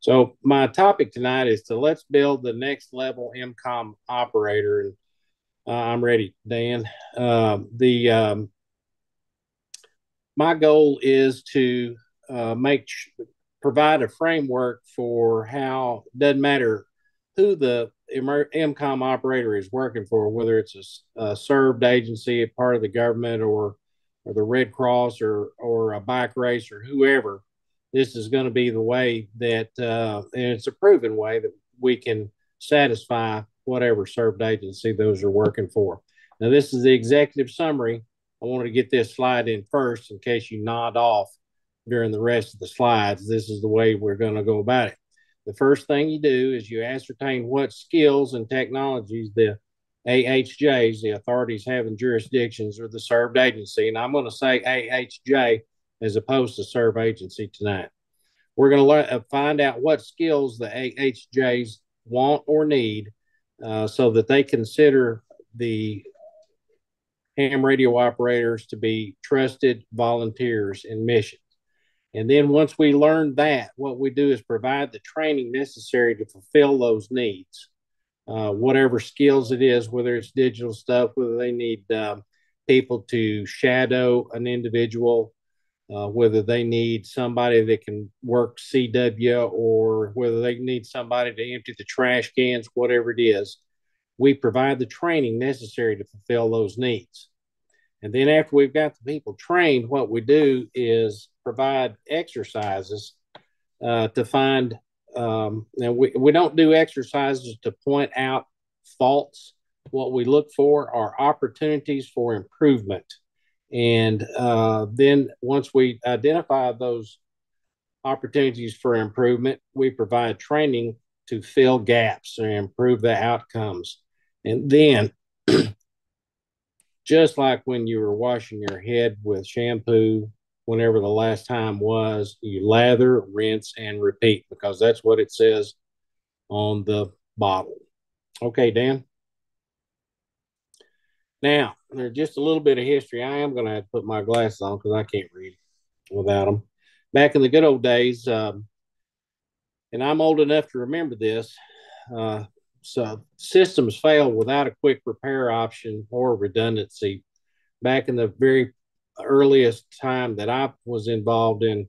So my topic tonight is to let's build the next level EMCOMM operator. And uh, I'm ready, Dan. Uh, the um, my goal is to uh, make provide a framework for how doesn't matter who the EMCOMM operator is working for, whether it's a, a served agency, a part of the government, or or the Red Cross, or or a bike race, or whoever. This is going to be the way that, uh, and it's a proven way that we can satisfy whatever served agency those are working for. Now, this is the executive summary I wanted to get this slide in first in case you nod off during the rest of the slides. This is the way we're going to go about it. The first thing you do is you ascertain what skills and technologies the AHJs, the authorities having jurisdictions, or the served agency. And I'm going to say AHJ as opposed to serve agency tonight. We're going to learn, uh, find out what skills the AHJs want or need uh, so that they consider the ham radio operators to be trusted volunteers in missions. And then once we learn that, what we do is provide the training necessary to fulfill those needs, uh, whatever skills it is, whether it's digital stuff, whether they need uh, people to shadow an individual, uh, whether they need somebody that can work CW or whether they need somebody to empty the trash cans, whatever it is we provide the training necessary to fulfill those needs. And then after we've got the people trained, what we do is provide exercises uh, to find. Um, we, we don't do exercises to point out faults. What we look for are opportunities for improvement. And uh, then once we identify those opportunities for improvement, we provide training to fill gaps and improve the outcomes. And then, just like when you were washing your head with shampoo, whenever the last time was, you lather, rinse, and repeat because that's what it says on the bottle. Okay, Dan. Now, there's just a little bit of history. I am going to have to put my glasses on because I can't read without them. Back in the good old days, um, and I'm old enough to remember this, uh, so systems fail without a quick repair option or redundancy. Back in the very earliest time that I was involved in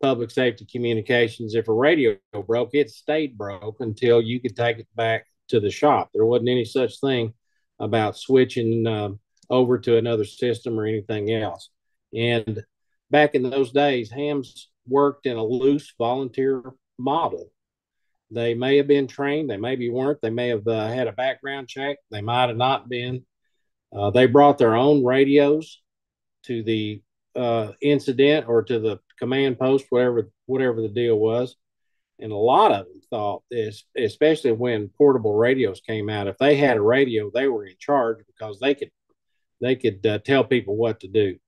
public safety communications, if a radio broke, it stayed broke until you could take it back to the shop. There wasn't any such thing about switching uh, over to another system or anything else. And back in those days, hams worked in a loose volunteer model. They may have been trained, they maybe weren't. They may have uh, had a background check, they might have not been. Uh, they brought their own radios to the uh, incident or to the command post, whatever whatever the deal was. And a lot of them thought this, especially when portable radios came out, if they had a radio, they were in charge because they could they could uh, tell people what to do.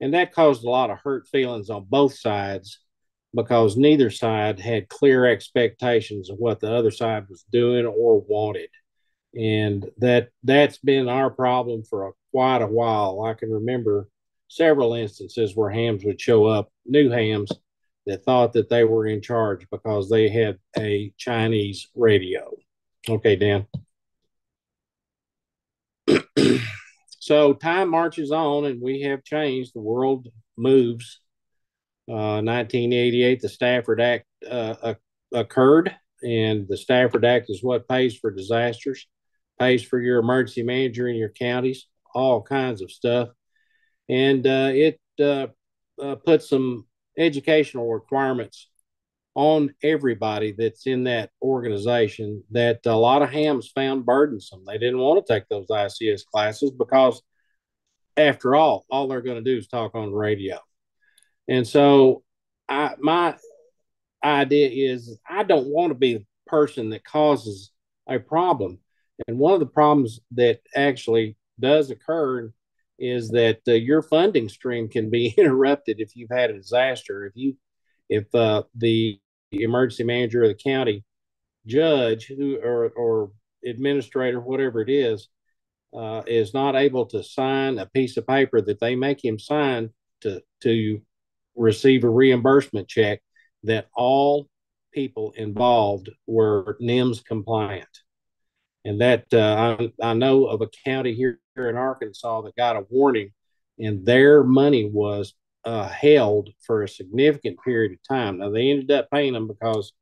And that caused a lot of hurt feelings on both sides because neither side had clear expectations of what the other side was doing or wanted. And that that's been our problem for a, quite a while. I can remember several instances where hams would show up, new hams that thought that they were in charge because they had a Chinese radio. Okay, Dan. so time marches on and we have changed. The world moves 1988, uh, the Stafford Act uh, occurred, and the Stafford Act is what pays for disasters, pays for your emergency manager in your counties, all kinds of stuff, and uh, it uh, uh, puts some educational requirements on everybody that's in that organization that a lot of hams found burdensome. They didn't want to take those ICS classes because, after all, all they're going to do is talk on the radio. And so I my idea is I don't want to be the person that causes a problem. And one of the problems that actually does occur is that uh, your funding stream can be interrupted if you've had a disaster. If you if uh, the emergency manager of the county judge who or, or administrator, whatever it is, uh, is not able to sign a piece of paper that they make him sign to to receive a reimbursement check that all people involved were NIMS compliant. And that uh, I, I know of a county here, here in Arkansas that got a warning, and their money was uh, held for a significant period of time. Now, they ended up paying them because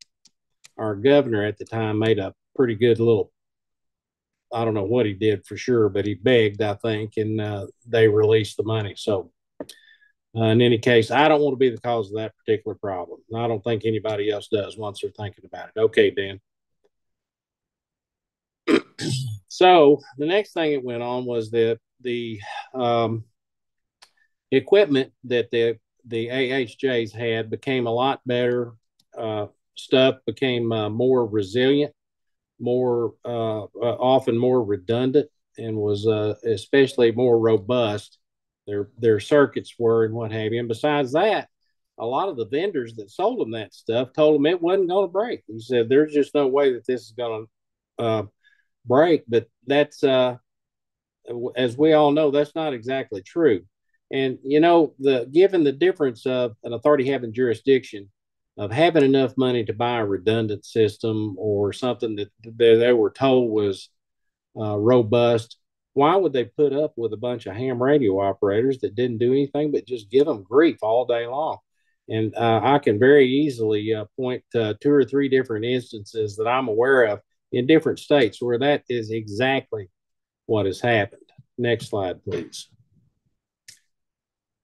our governor at the time made a pretty good little I don't know what he did for sure, but he begged, I think, and uh, they released the money. So, uh, in any case, I don't want to be the cause of that particular problem. I don't think anybody else does once they're thinking about it. Okay, Dan. So the next thing it went on was that the um, equipment that the the AHJs had became a lot better. Uh, stuff became uh, more resilient more uh, uh, often more redundant and was uh, especially more robust. Their their circuits were and what have you. And besides that, a lot of the vendors that sold them that stuff told them it wasn't going to break. He said there's just no way that this is going to uh, break. But that's uh, as we all know, that's not exactly true. And you know, the given the difference of an authority having jurisdiction of having enough money to buy a redundant system or something that they were told was uh, robust, why would they put up with a bunch of ham radio operators that didn't do anything but just give them grief all day long? And uh, I can very easily uh, point to two or three different instances that I'm aware of in different states where that is exactly what has happened. Next slide, please.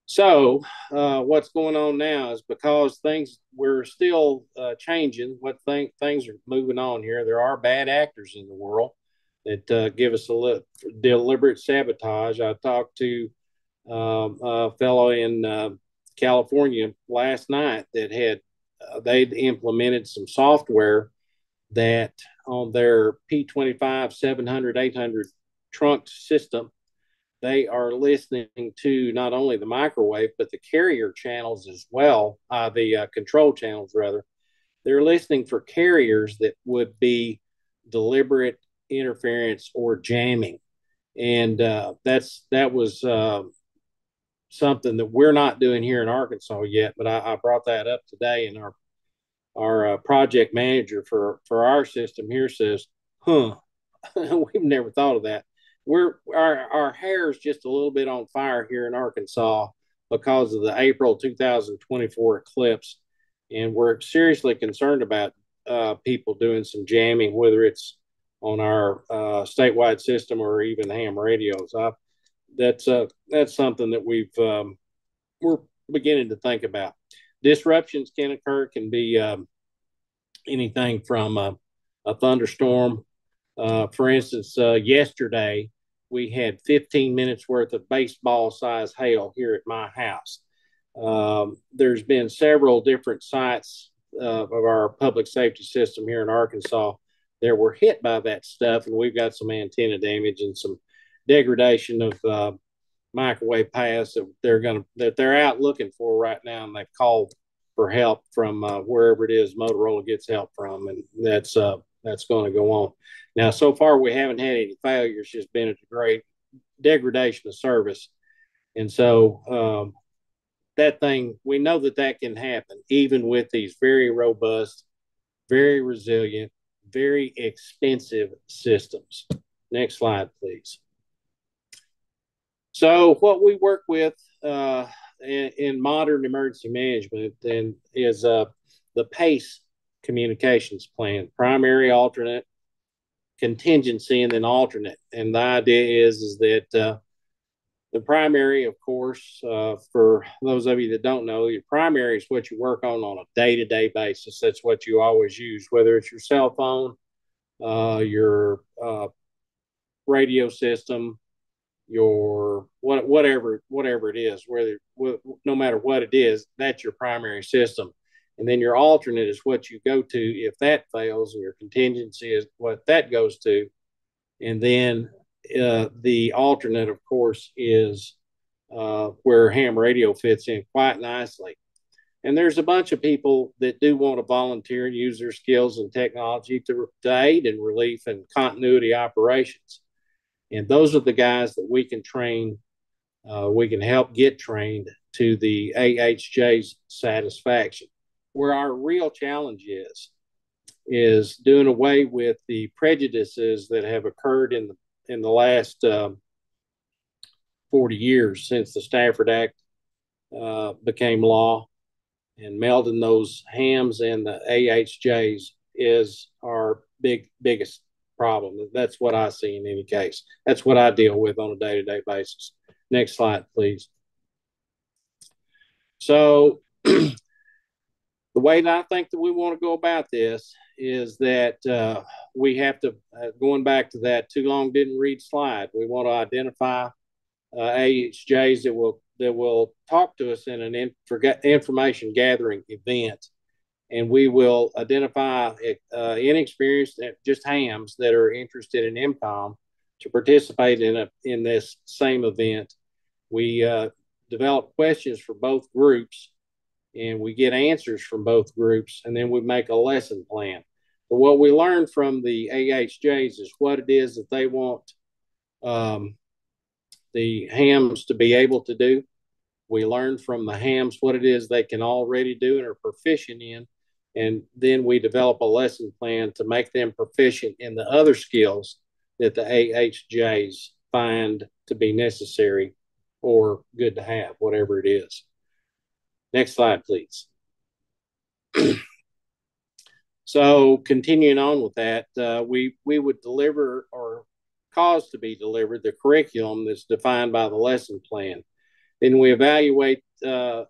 So, uh, what's going on now is because things we're still uh, changing. What thing, things are moving on here. There are bad actors in the world that uh, give us a li- deliberate sabotage. I talked to um, a fellow in uh, California last night that had uh, they'd implemented some software that on their P25 700 800 trunk system they are listening to not only the microwave but the carrier channels as well, uh, the uh, control channels rather. They're listening for carriers that would be deliberate interference or jamming, and uh, that's that was um, something that we're not doing here in Arkansas yet. But I, I brought that up today, in our our uh, project manager for for our system here says, "Huh, we've never thought of that." we're our our hair is just a little bit on fire here in Arkansas because of the April 2024 eclipse, and we're seriously concerned about uh, people doing some jamming, whether it's on our uh, statewide system or even ham radios. I, that's uh, that's something that we've um, we're beginning to think about. Disruptions can occur, can be um, anything from a, a thunderstorm uh, for instance, uh, yesterday we had 15 minutes worth of baseball size hail here at my house. Um, there's been several different sites uh, of our public safety system here in Arkansas that were hit by that stuff, and we've got some antenna damage and some degradation of uh, microwave pass that they're going to that they're out looking for right now, and they've called for help from uh, wherever it is Motorola gets help from, and that's uh, that's going to go on. Now, so far, we haven't had any failures, just been a great degradation of service. And so um, that thing, we know that that can happen even with these very robust, very resilient, very expensive systems. Next slide, please. So, what we work with uh, in, in, modern emergency management and is uh, the PACE communications plan primary, alternate, contingency, and then alternate. And the idea is, is that uh, the primary, of course, uh, for those of you that don't know, your primary is what you work on on a day to day basis. That's what you always use, whether it's your cell phone, uh, your uh, radio system, your what, whatever whatever it is, whether no matter what it is, that's your primary system and then your alternate is what you go to if that fails, and your contingency is what that goes to, and then uh, the alternate, of course, is uh, where ham radio fits in quite nicely. And there's a bunch of people that do want to volunteer and use their skills and technology to, to aid in relief and continuity operations. And those are the guys that we can train, uh, we can help get trained to the AHJ's satisfaction. Where our real challenge is is doing away with the prejudices that have occurred in the in the last um, 40 years since the Stafford Act uh, became law, and melding those hams and the AHJs is our big biggest problem. That's what I see in any case. That's what I deal with on a day to day basis. Next slide, please. So, the way that I think that we want to go about this is that uh, we have to, uh, going back to that too long didn't read slide, we want to identify uh, AHJs that will that will talk to us in an in, information gathering event, and we will identify uh, inexperienced uh, just hams that are interested in EMCOMM to participate in a in this same event. We uh, develop questions for both groups, and we get answers from both groups, and then we make a lesson plan. But what we learn from the AHJs is what it is that they want um, the hams to be able to do. We learn from the hams what it is they can already do and are proficient in. And then we develop a lesson plan to make them proficient in the other skills that the AHJs find to be necessary or good to have, whatever it is. Next slide, please. so continuing on with that, uh, we we would deliver or cause to be delivered the curriculum that's defined by the lesson plan. Then we evaluate uh,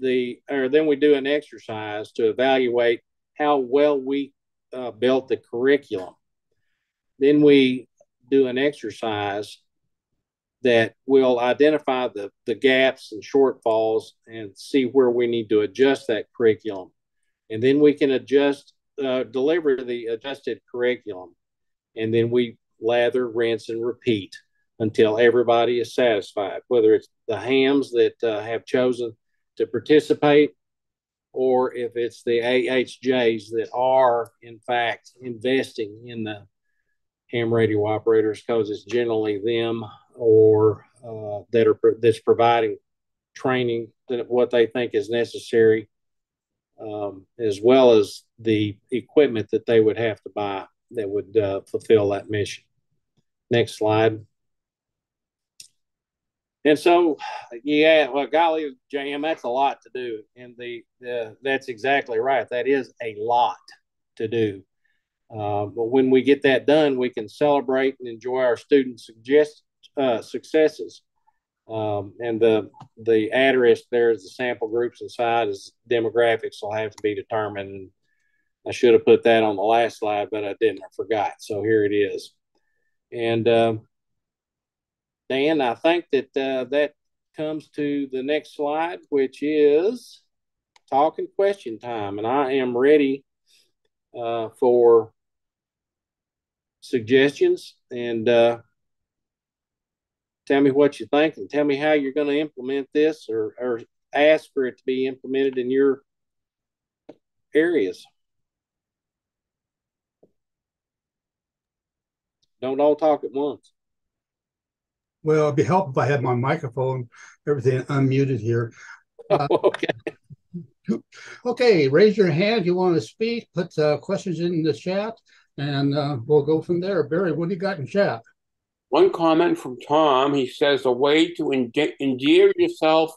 the, or then we do an exercise to evaluate how well we uh, built the curriculum. Then we do an exercise that will identify the, the gaps and shortfalls and see where we need to adjust that curriculum. And then we can adjust, uh, deliver the adjusted curriculum. And then we lather, rinse, and repeat until everybody is satisfied, whether it's the hams that uh, have chosen to participate or if it's the AHJs that are, in fact, investing in the ham radio operators because it's generally them or uh, that are that's providing training that what they think is necessary, um, as well as the equipment that they would have to buy that would uh, fulfill that mission. Next slide. And so, yeah, well, golly, JM, that's a lot to do. And the, the that's exactly right. That is a lot to do. Uh, but when we get that done, we can celebrate and enjoy our students' suggest, uh, successes. Um, and the the address there is the sample groups inside is demographics will have to be determined. I should have put that on the last slide, but I didn't. I forgot. So here it is. And uh, Dan, I think that uh, that comes to the next slide, which is talking question time. And I am ready uh, for suggestions and uh, tell me what you think and tell me how you're going to implement this or, or ask for it to be implemented in your areas. Don't all talk at once. Well, it'd be helpful if I had my microphone, everything unmuted here. Uh, okay. Okay, raise your hand if you want to speak. Put uh, questions in the chat, and uh, we'll go from there. Barry, what do you got in chat? One comment from Tom. He says a way to endear yourself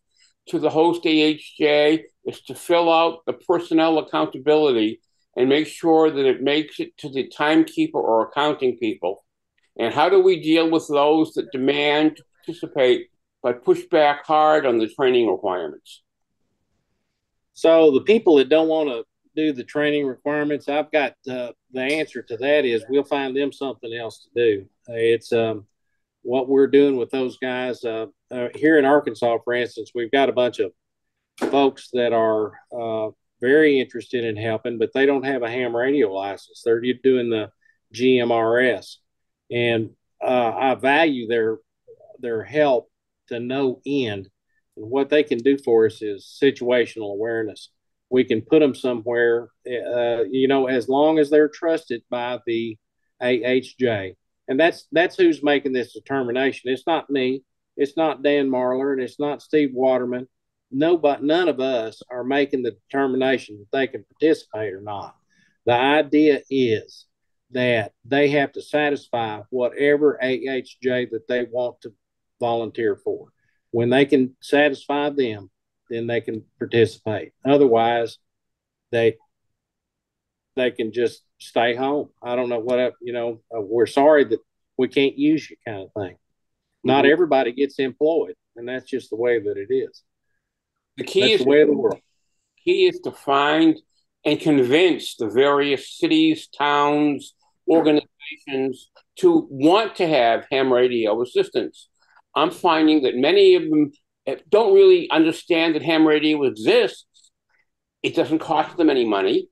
to the host AHJ is to fill out the personnel accountability and make sure that it makes it to the timekeeper or accounting people. And how do we deal with those that demand to participate but push back hard on the training requirements? So the people that don't want to do the training requirements, I've got uh, the answer to that is we'll find them something else to do. It's um, what we're doing with those guys uh, uh, here in Arkansas, for instance. We've got a bunch of folks that are uh, very interested in helping, but they don't have a ham radio license. They're doing the GMRS and uh, I value their their help to no end. And what they can do for us is situational awareness. We can put them somewhere, uh, you know, as long as they're trusted by the AHJ, and that's that's who's making this determination. It's not me. It's not Dan Marlar, and it's not Steve Waterman. Nobody, none of us are making the determination that they can participate or not. The idea is that they have to satisfy whatever AHJ that they want to volunteer for. When they can satisfy them, then they can participate. Otherwise, they they can just stay home. I don't know what you know. Uh, we're sorry that we can't use you, kind of thing. Not mm-hmm. everybody gets employed, and that's just the way that it is. The key that's is the way of the world. Key is to find and convince the various cities, towns, organizations to want to have ham radio assistance. I'm finding that many of them eh, don't really understand that ham radio exists. It doesn't cost them any money.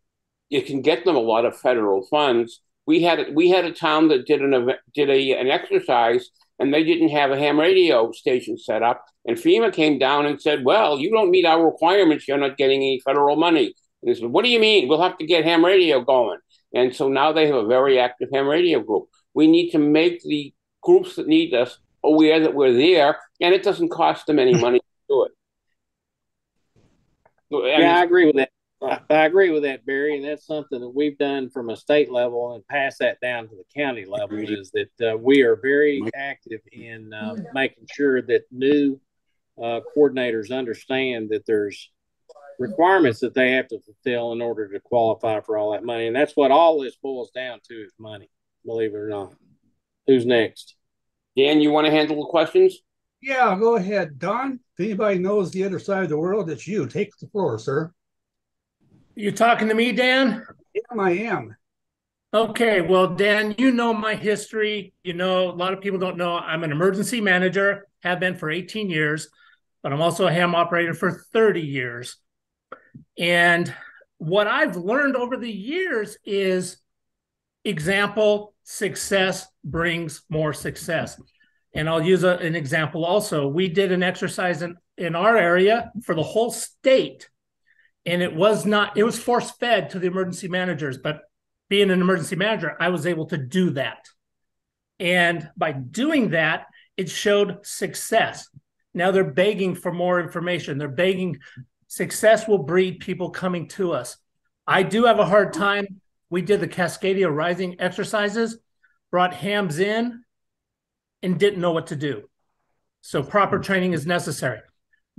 You can get them a lot of federal funds. We had we had a town that did an did a an exercise, and they didn't have a ham radio station set up. And FEMA came down and said, "Well, you don't meet our requirements. You're not getting any federal money." And they said, "What do you mean? We'll have to get ham radio going." And so now they have a very active ham radio group. We need to make the groups that need us aware that we're there, and it doesn't cost them any money to do it. So, I yeah, mean, I agree with that. I agree with that, Barry, and that's something that we've done from a state level and pass that down to the county level. Is that uh, we are very active in uh, making sure that new uh, coordinators understand that there's requirements that they have to fulfill in order to qualify for all that money. And that's what all this boils down to is money, believe it or not. Who's next? Dan, you want to handle the questions? Yeah, go ahead. Don, if anybody knows the other side of the world, it's you. Take the floor, sir. You talking to me, Dan? Yeah, I am. Okay, well, Dan, you know my history. You know, a lot of people don't know I'm an emergency manager, have been for 18 years, but I'm also a ham operator for 30 years. And what I've learned over the years is example success brings more success. And I'll use a, an example also. We did an exercise in, in our area for the whole state. And it was not, it was force fed to the emergency managers. But being an emergency manager, I was able to do that. And by doing that, it showed success. Now they're begging for more information. They're begging Success will breed people coming to us. I do have a hard time. We did the Cascadia Rising exercises, brought hams in, and didn't know what to do. So proper training is necessary.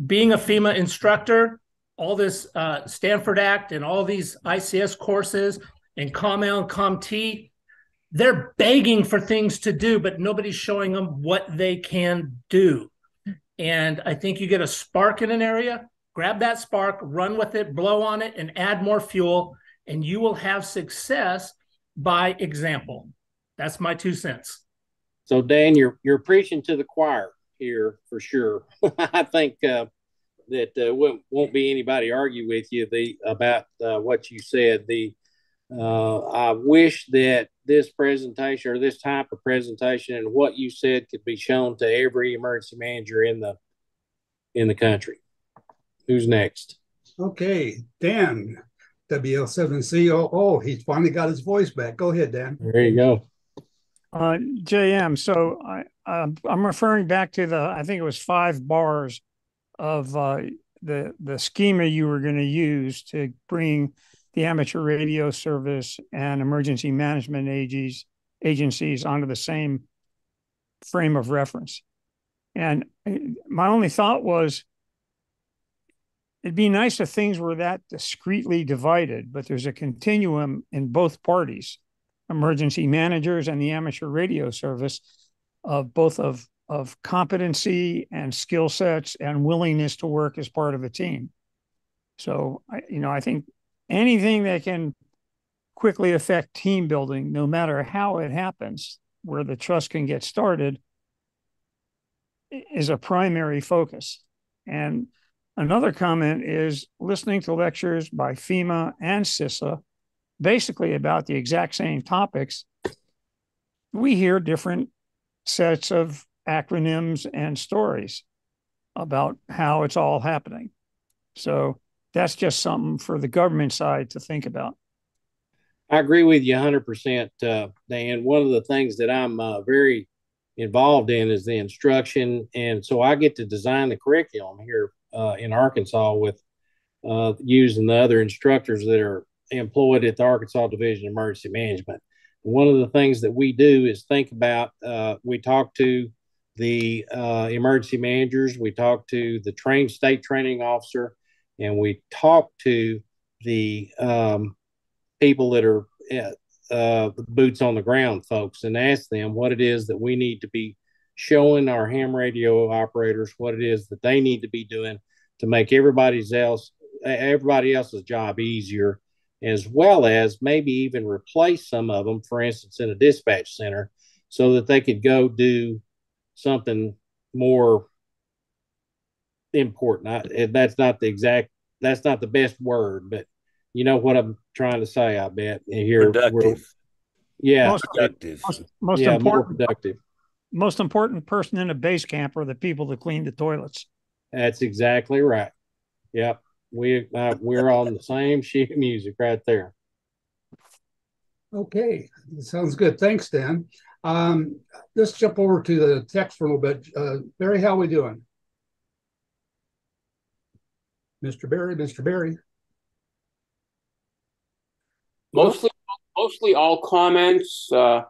Being a FEMA instructor, all this uh, Stafford Act and all these ICS courses and COML and COMT, they're begging for things to do, but nobody's showing them what they can do. And I think you get a spark in an area, grab that spark, run with it, blow on it, and add more fuel, and you will have success by example. That's my two cents. So, Dan, you're you're preaching to the choir here for sure. I think uh, that uh, won't, won't be anybody argue with you the about uh, what you said. The uh, I wish that this presentation or this type of presentation and what you said could be shown to every emergency manager in the in the country. Who's next? Okay, Dan, WL7COO. He's finally got his voice back. Go ahead, Dan. There you go. Uh, JM. So I, uh, I'm referring back to the, I think it was five bars of uh, the the schema you were going to use to bring the amateur radio service and emergency management agencies agencies onto the same frame of reference. And uh, my only thought was it'd be nice if things were that discreetly divided, but there's a continuum in both parties, emergency managers and the amateur radio service, of both of of competency and skill sets and willingness to work as part of a team. So, you know, I think anything that can quickly affect team building, no matter how it happens, where the trust can get started, is a primary focus. And Another comment is listening to lectures by FEMA and CISA, basically about the exact same topics. We hear different sets of acronyms and stories about how it's all happening. So that's just something for the government side to think about. I agree with you 100%, uh, Dan. One of the things that I'm uh, very involved in is the instruction. And so I get to design the curriculum here uh, in Arkansas with uh, using the other instructors that are employed at the Arkansas Division of Emergency Management. One of the things that we do is think about, uh, we talk to the uh, emergency managers, we talk to the trained state training officer, and we talk to the um, people that are uh, boots on the ground folks and ask them what it is that we need to be showing our ham radio operators what it is that they need to be doing to make everybody's else everybody else's job easier as well as maybe even replace some of them for instance in a dispatch center so that they could go do something more important. I, eh, that's not the exact that's not the best word but you know what i'm trying to say i bet here. Productive. Yeah. Most, productive. most, most yeah, more important productive most important person in a base camp are the people that clean the toilets that's exactly right yep we uh, we're on the same sheet of music right there Okay, sounds good. Thanks, Dan. Um, let's jump over to the text for a little bit. Uh, Barry, how are we doing? Mr. Barry, Mr. Barry. Mostly, mostly all comments. Uh,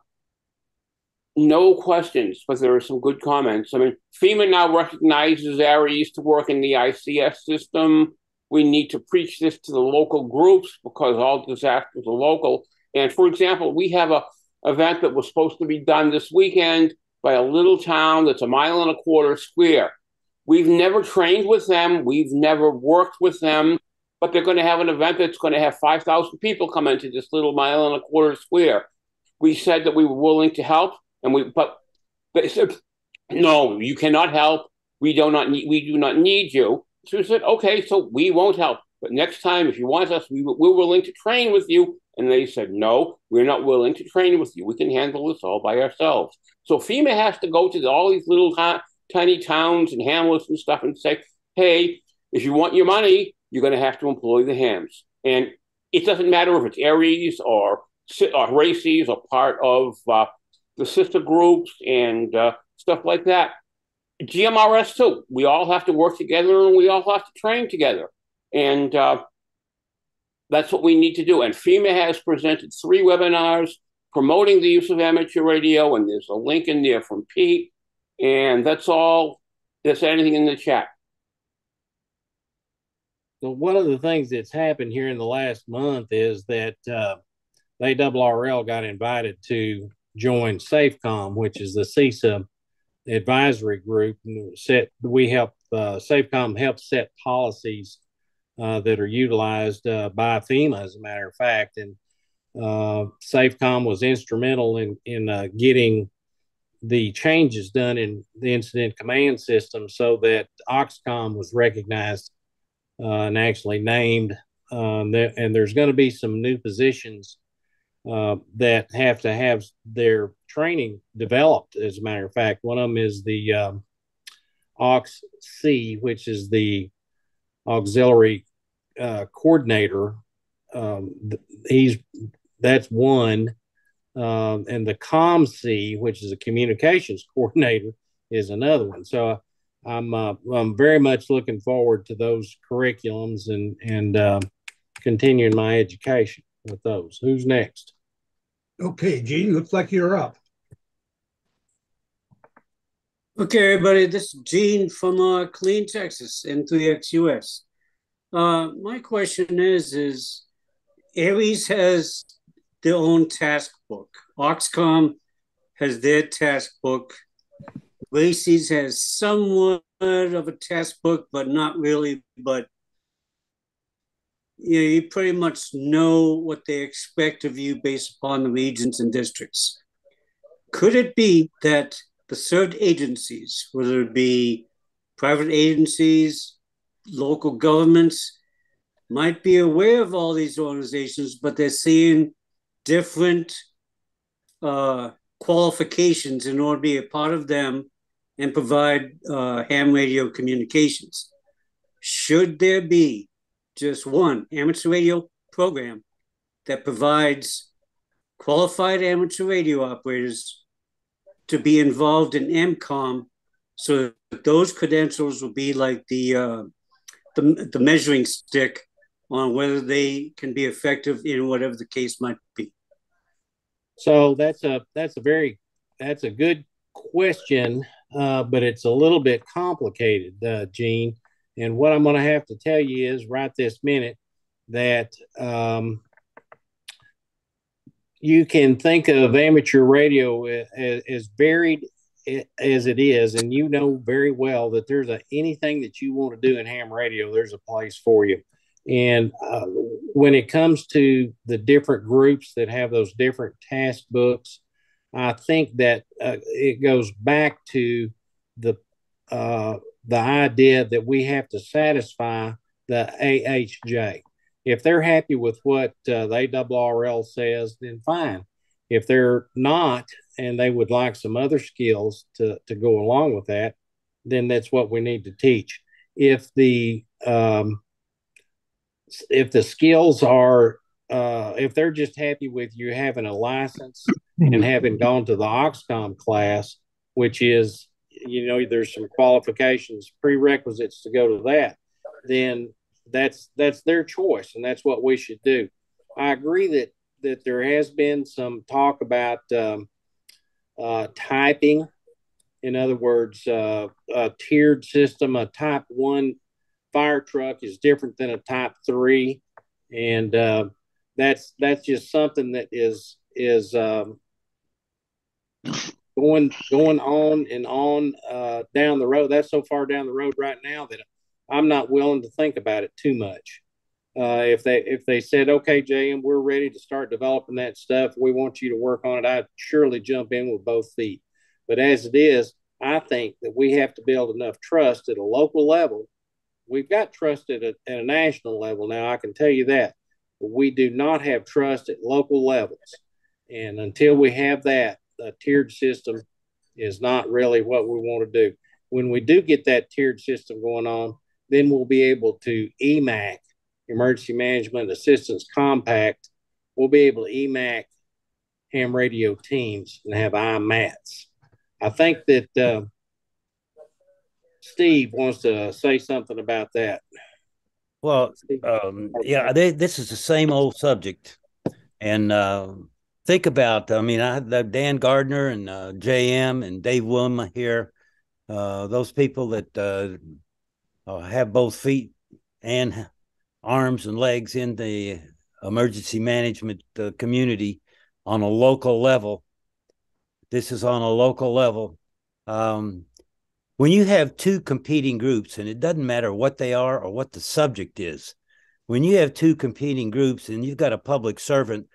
no questions, but there are some good comments. I mean, FEMA now recognizes areas to work in the ICS system. We need to preach this to the local groups because all disasters are local. And for example, we have a event that was supposed to be done this weekend by a little town that's a mile and a quarter square. We've never trained with them. We've never worked with them, but they're going to have an event that's going to have 5,000 people come into this little mile and a quarter square. We said that we were willing to help, and we, but they said, no, you cannot help. We do not need, we do not need you. So we said, okay, so we won't help. But next time, if you want us, we, we're willing to train with you. And they said, no, we're not willing to train with you. We can handle this all by ourselves. So FEMA has to go to all these little tiny towns and hamlets and stuff and say, hey, if you want your money, you're going to have to employ the hams. And it doesn't matter if it's ARES or, or RACES or part of uh, the sister groups and uh, stuff like that. GMRS too. We all have to work together and we all have to train together. And uh, that's what we need to do. And FEMA has presented three webinars promoting the use of amateur radio, and there's a link in there from Pete. And that's all. That's anything in the chat. So one of the things that's happened here in the last month is that uh, the ARRL got invited to join SAFECOM, which is the CISA advisory group. Set we help uh, SAFECOM help set policies uh, that are utilized uh, by FEMA, as a matter of fact. And uh, SAFECOM was instrumental in in uh, getting the changes done in the incident command system so that AUXCOMM was recognized uh, and actually named. Um, and there's going to be some new positions uh, that have to have their training developed. As a matter of fact, one of them is the um, AUX-C, which is the auxiliary uh, coordinator. Um, he's that's one um, and the COMC, which is a communications coordinator, is another one. So I'm uh, I'm very much looking forward to those curriculums and and uh, continuing my education with those. Who's next? Okay, Gene, looks like you're up. Okay, everybody, this is Gene from uh, Killeen, Texas, N3XUS. Uh, my question is, is ARES has their own task book. AUXCOMM has their task book. RACES has somewhat of a task book, but not really. But you, know, you pretty much know what they expect of you based upon the regions and districts. Could it be that the served agencies, whether it be private agencies, local governments, might be aware of all these organizations, but they're seeing different uh, qualifications in order to be a part of them and provide uh, ham radio communications. Should there be just one amateur radio program that provides qualified amateur radio operators to be involved in EMCOMM so that those credentials will be like the, uh, the, the measuring stick on whether they can be effective in whatever the case might be? So that's a that's a very that's a good question, uh, but it's a little bit complicated, uh, Gene. And what I'm going to have to tell you is right this minute that um, you can think of amateur radio as, as, varied as it is, and you know very well that there's a anything that you want to do in ham radio, there's a place for you. And uh, when it comes to the different groups that have those different task books, I think that uh, it goes back to the uh, the idea that we have to satisfy the AHJ. If they're happy with what uh, the ARRL says, then fine. If they're not, and they would like some other skills to, to go along with that, then that's what we need to teach. If the um, if the skills are uh, if they're just happy with you having a license and having gone to the AUXCOMM class, which is you know there's some qualifications prerequisites to go to that, then that's that's their choice and that's what we should do. I agree that that there has been some talk about um, uh, typing. In other words, uh, a tiered system, a type one fire truck is different than a type three, and uh, that's that's just something that is is um, going going on and on uh, down the road. That's so far down the road right now that I'm not willing to think about it too much. Uh, if they if they said, okay, JM, we're ready to start developing that stuff, we want you to work on it, I'd surely jump in with both feet. But as it is, I think that we have to build enough trust at a local level we've got trust at a, at a national level now. I can tell you that. But we do not have trust at local levels. And until we have that, the tiered system is not really what we want to do. When we do get that tiered system going on, then we'll be able to EMAC, Emergency Management Assistance Compact. We'll be able to EMAC ham radio teams and have IMATs. I think that uh, Steve wants to say something about that. Well, um, yeah, they, this is the same old subject, and uh, think about. I mean, I Dan Gardner and uh, JM and Dave Wilma here, uh, those people that uh, uh, have both feet and arms and legs in the emergency management uh, community on a local level. This is on a local level. Um, when you have two competing groups, and it doesn't matter what they are or what the subject is, when you have two competing groups and you've got a public servant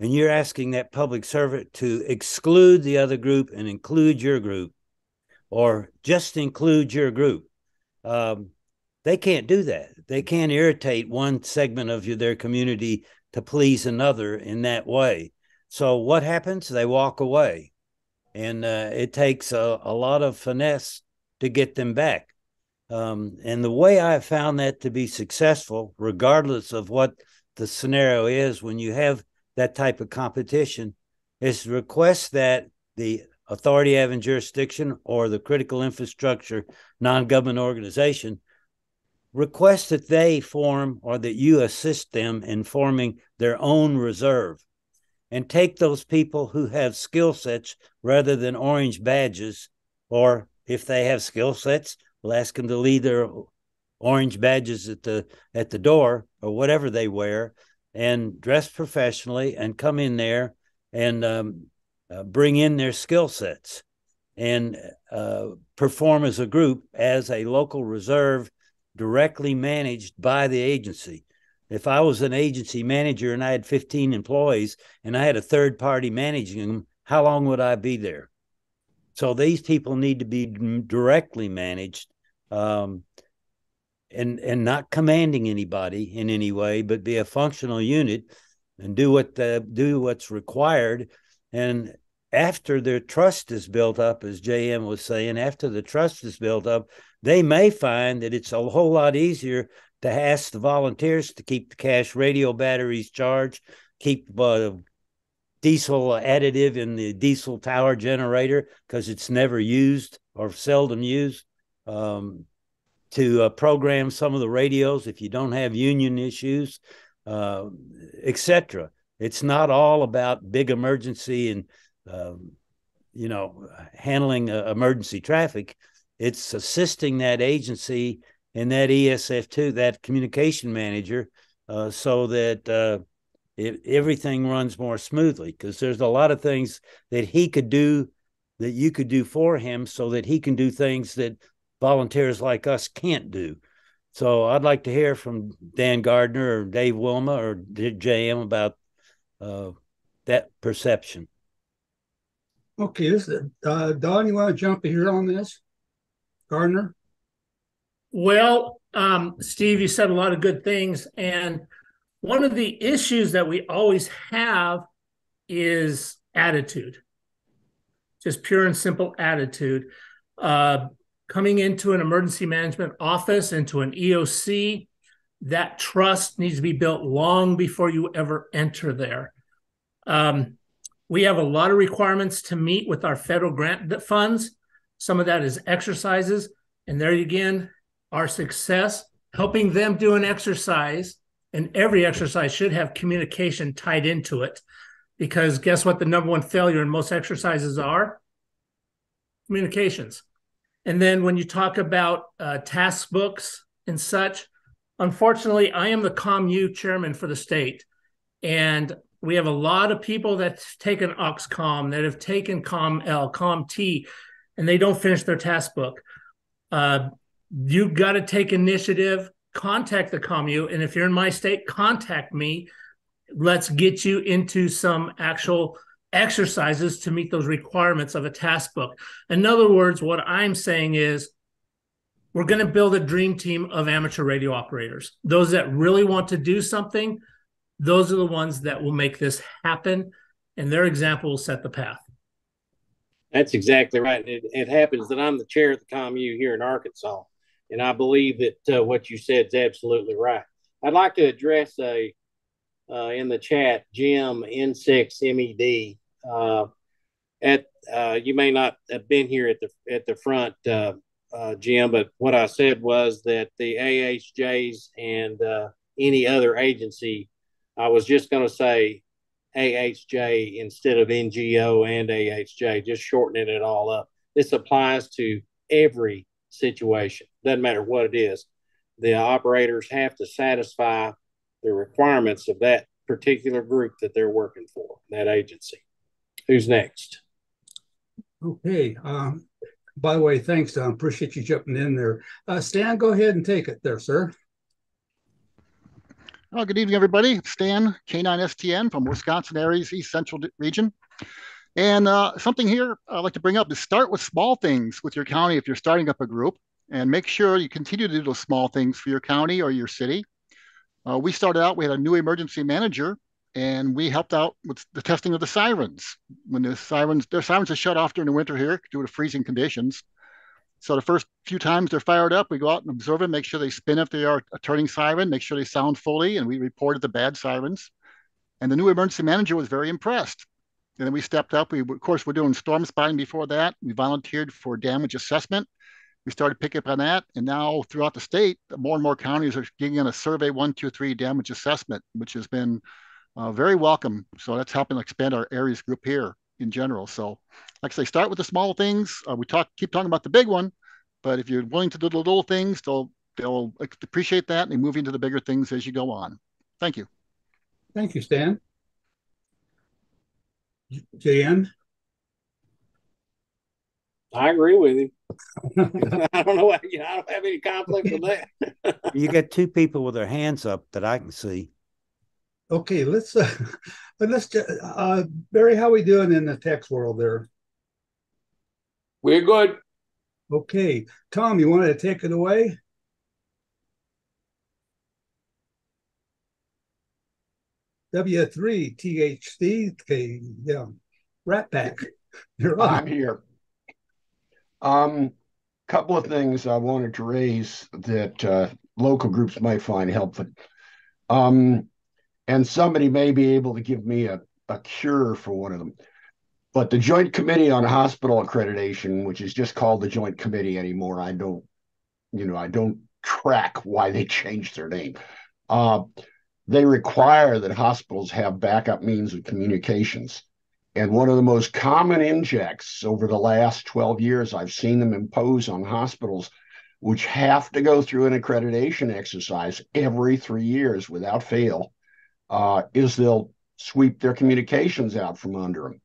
and you're asking that public servant to exclude the other group and include your group, or just include your group, um, they can't do that. They can't irritate one segment of their community to please another in that way. So what happens? They walk away, and uh, it takes a, a lot of finesse to get them back. Um, and the way I found that to be successful, regardless of what the scenario is, when you have that type of competition, is request that the authority having jurisdiction or the critical infrastructure non government organization request that they form or that you assist them in forming their own reserve and take those people who have skill sets rather than orange badges or if they have skill sets, we'll ask them to leave their orange badges at the at the door or whatever they wear, and dress professionally and come in there and um, uh, bring in their skill sets and uh, perform as a group as a local reserve directly managed by the agency. If I was an agency manager and I had 15 employees and I had a third party managing them, how long would I be there? So these people need to be directly managed, um, and and not commanding anybody in any way, but be a functional unit and do what the, do what's required. And after their trust is built up, as JM was saying, after the trust is built up, they may find that it's a whole lot easier to ask the volunteers to keep the cache radio batteries charged, keep uh, diesel additive in the diesel tower generator because it's never used or seldom used. Um, to uh, program some of the radios if you don't have union issues, uh, etc. It's not all about big emergency and um, you know handling uh, emergency traffic. It's assisting that agency and that ESF2, that communication manager, uh, so that uh, it, everything runs more smoothly. Because there's a lot of things that he could do that you could do for him, so that he can do things that volunteers like us can't do. So I'd like to hear from Dan Gardner or Dave Wilma or JM about uh, that perception. Okay, this is, uh, Don, you want to jump in here on this? Gardner? Well, um, Steve, you said a lot of good things. And one of the issues that we always have is attitude, just pure and simple attitude. Uh, coming into an emergency management office, into an EOC, that trust needs to be built long before you ever enter there. Um, we have a lot of requirements to meet with our federal grant funds. Some of that is exercises. And there again, our success, helping them do an exercise, and every exercise should have communication tied into it. Because guess what the number one failure in most exercises are? Communications. And then when you talk about uh, task books and such, unfortunately, I am the ComU chairman for the state. And we have a lot of people that's taken AUXCOMM, that have taken ComL, ComT, and they don't finish their task book. Uh, you've got to take initiative, contact the ComU. And if you're in my state, contact me. Let's get you into some actual exercises to meet those requirements of a task book. In other words, what I'm saying is we're going to build a dream team of amateur radio operators. Those that really want to do something, those are the ones that will make this happen, and their example will set the path. That's exactly right. It, it happens that I'm the chair of the ComU here in Arkansas, and I believe that uh, what you said is absolutely right. I'd like to address a uh, in the chat, Jim N6 MED uh, at uh, you may not have been here at the at the front, uh, uh, Jim, but what I said was that the AHJs and any other agency, I was just going to say AHJ instead of NGO and AHJ, just shortening it all up. This applies to every situation, doesn't matter what it is. The operators have to satisfy the requirements of that particular group that they're working for, that agency. Who's next? Okay. Um, by the way, thanks. I appreciate you jumping in there. Uh, Stan, go ahead and take it there, sir. Oh, good evening, everybody. Stan, K9STN from Wisconsin ARES East Central Region. And uh, something here I'd like to bring up is start with small things with your county if you're starting up a group and make sure you continue to do those small things for your county or your city. Uh, we started out, we had a new emergency manager and we helped out with the testing of the sirens. When the sirens their sirens are shut off during the winter here due to freezing conditions. So the first few times they're fired up we go out and observe them make sure they spin if they are a turning siren make sure they sound fully and we reported the bad sirens. And the new emergency manager was very impressed. And then we stepped up. We of course we're doing storm spotting before that. We volunteered for damage assessment we started picking up on that and now throughout the state more and more counties are getting in a survey one two three damage assessment which has been uh, very welcome. So that's helping expand our ARES group here in general. So, like I say, start with the small things. Uh, we talk, keep talking about the big one, but if you're willing to do the little things, they'll they'll appreciate that and move into the bigger things as you go on. Thank you. Thank you, Stan. JM. I agree with you. I don't know. I don't have any conflict with that. you got two people with their hands up that I can see. Okay, let's uh, let's uh, Barry, how we doing in the text world there? We're good. Okay, Tom, you wanted to take it away? W three THC. Okay, yeah, RATPAC. You're on. I'm here. Um, couple of things I wanted to raise that uh, local groups might find helpful. Um, and somebody may be able to give me a, a cure for one of them. But the Joint Committee on Hospital Accreditation, which is just called the Joint Committee anymore, I don't you know, I don't track why they changed their name. Uh, they require that hospitals have backup means of communications. And one of the most common injects over the last 12 years, I've seen them impose on hospitals, which have to go through an accreditation exercise every three years without fail, uh, is they'll sweep their communications out from under them.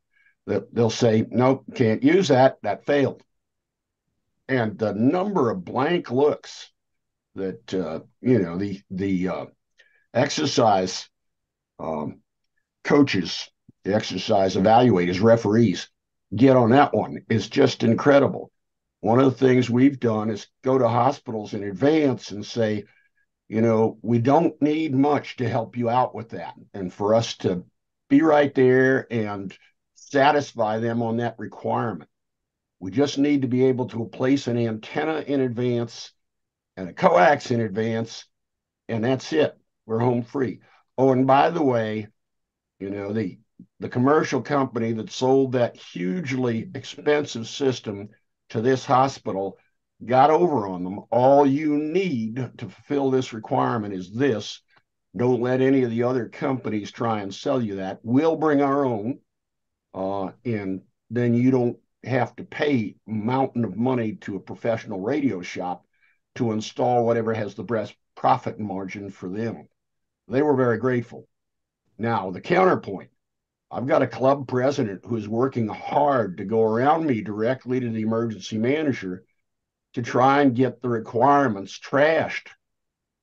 That they'll say, nope, can't use that. That failed. And the number of blank looks that uh, you know the the uh, exercise um, coaches, the exercise evaluators, referees get on that one is just incredible. One of the things we've done is go to hospitals in advance and say, you know, we don't need much to help you out with that. And for us to be right there and satisfy them on that requirement. We just need to be able to place an antenna in advance and a coax in advance, and that's it. We're home free. Oh, and by the way, you know, the the commercial company that sold that hugely expensive system to this hospital got over on them. All you need to fulfill this requirement is this. Don't let any of the other companies try and sell you that. We'll bring our own, uh, and then you don't have to pay mountain of money to a professional radio shop to install whatever has the best profit margin for them. They were very grateful. Now, the counterpoint I've got a club president who's working hard to go around me directly to the emergency manager to try and get the requirements trashed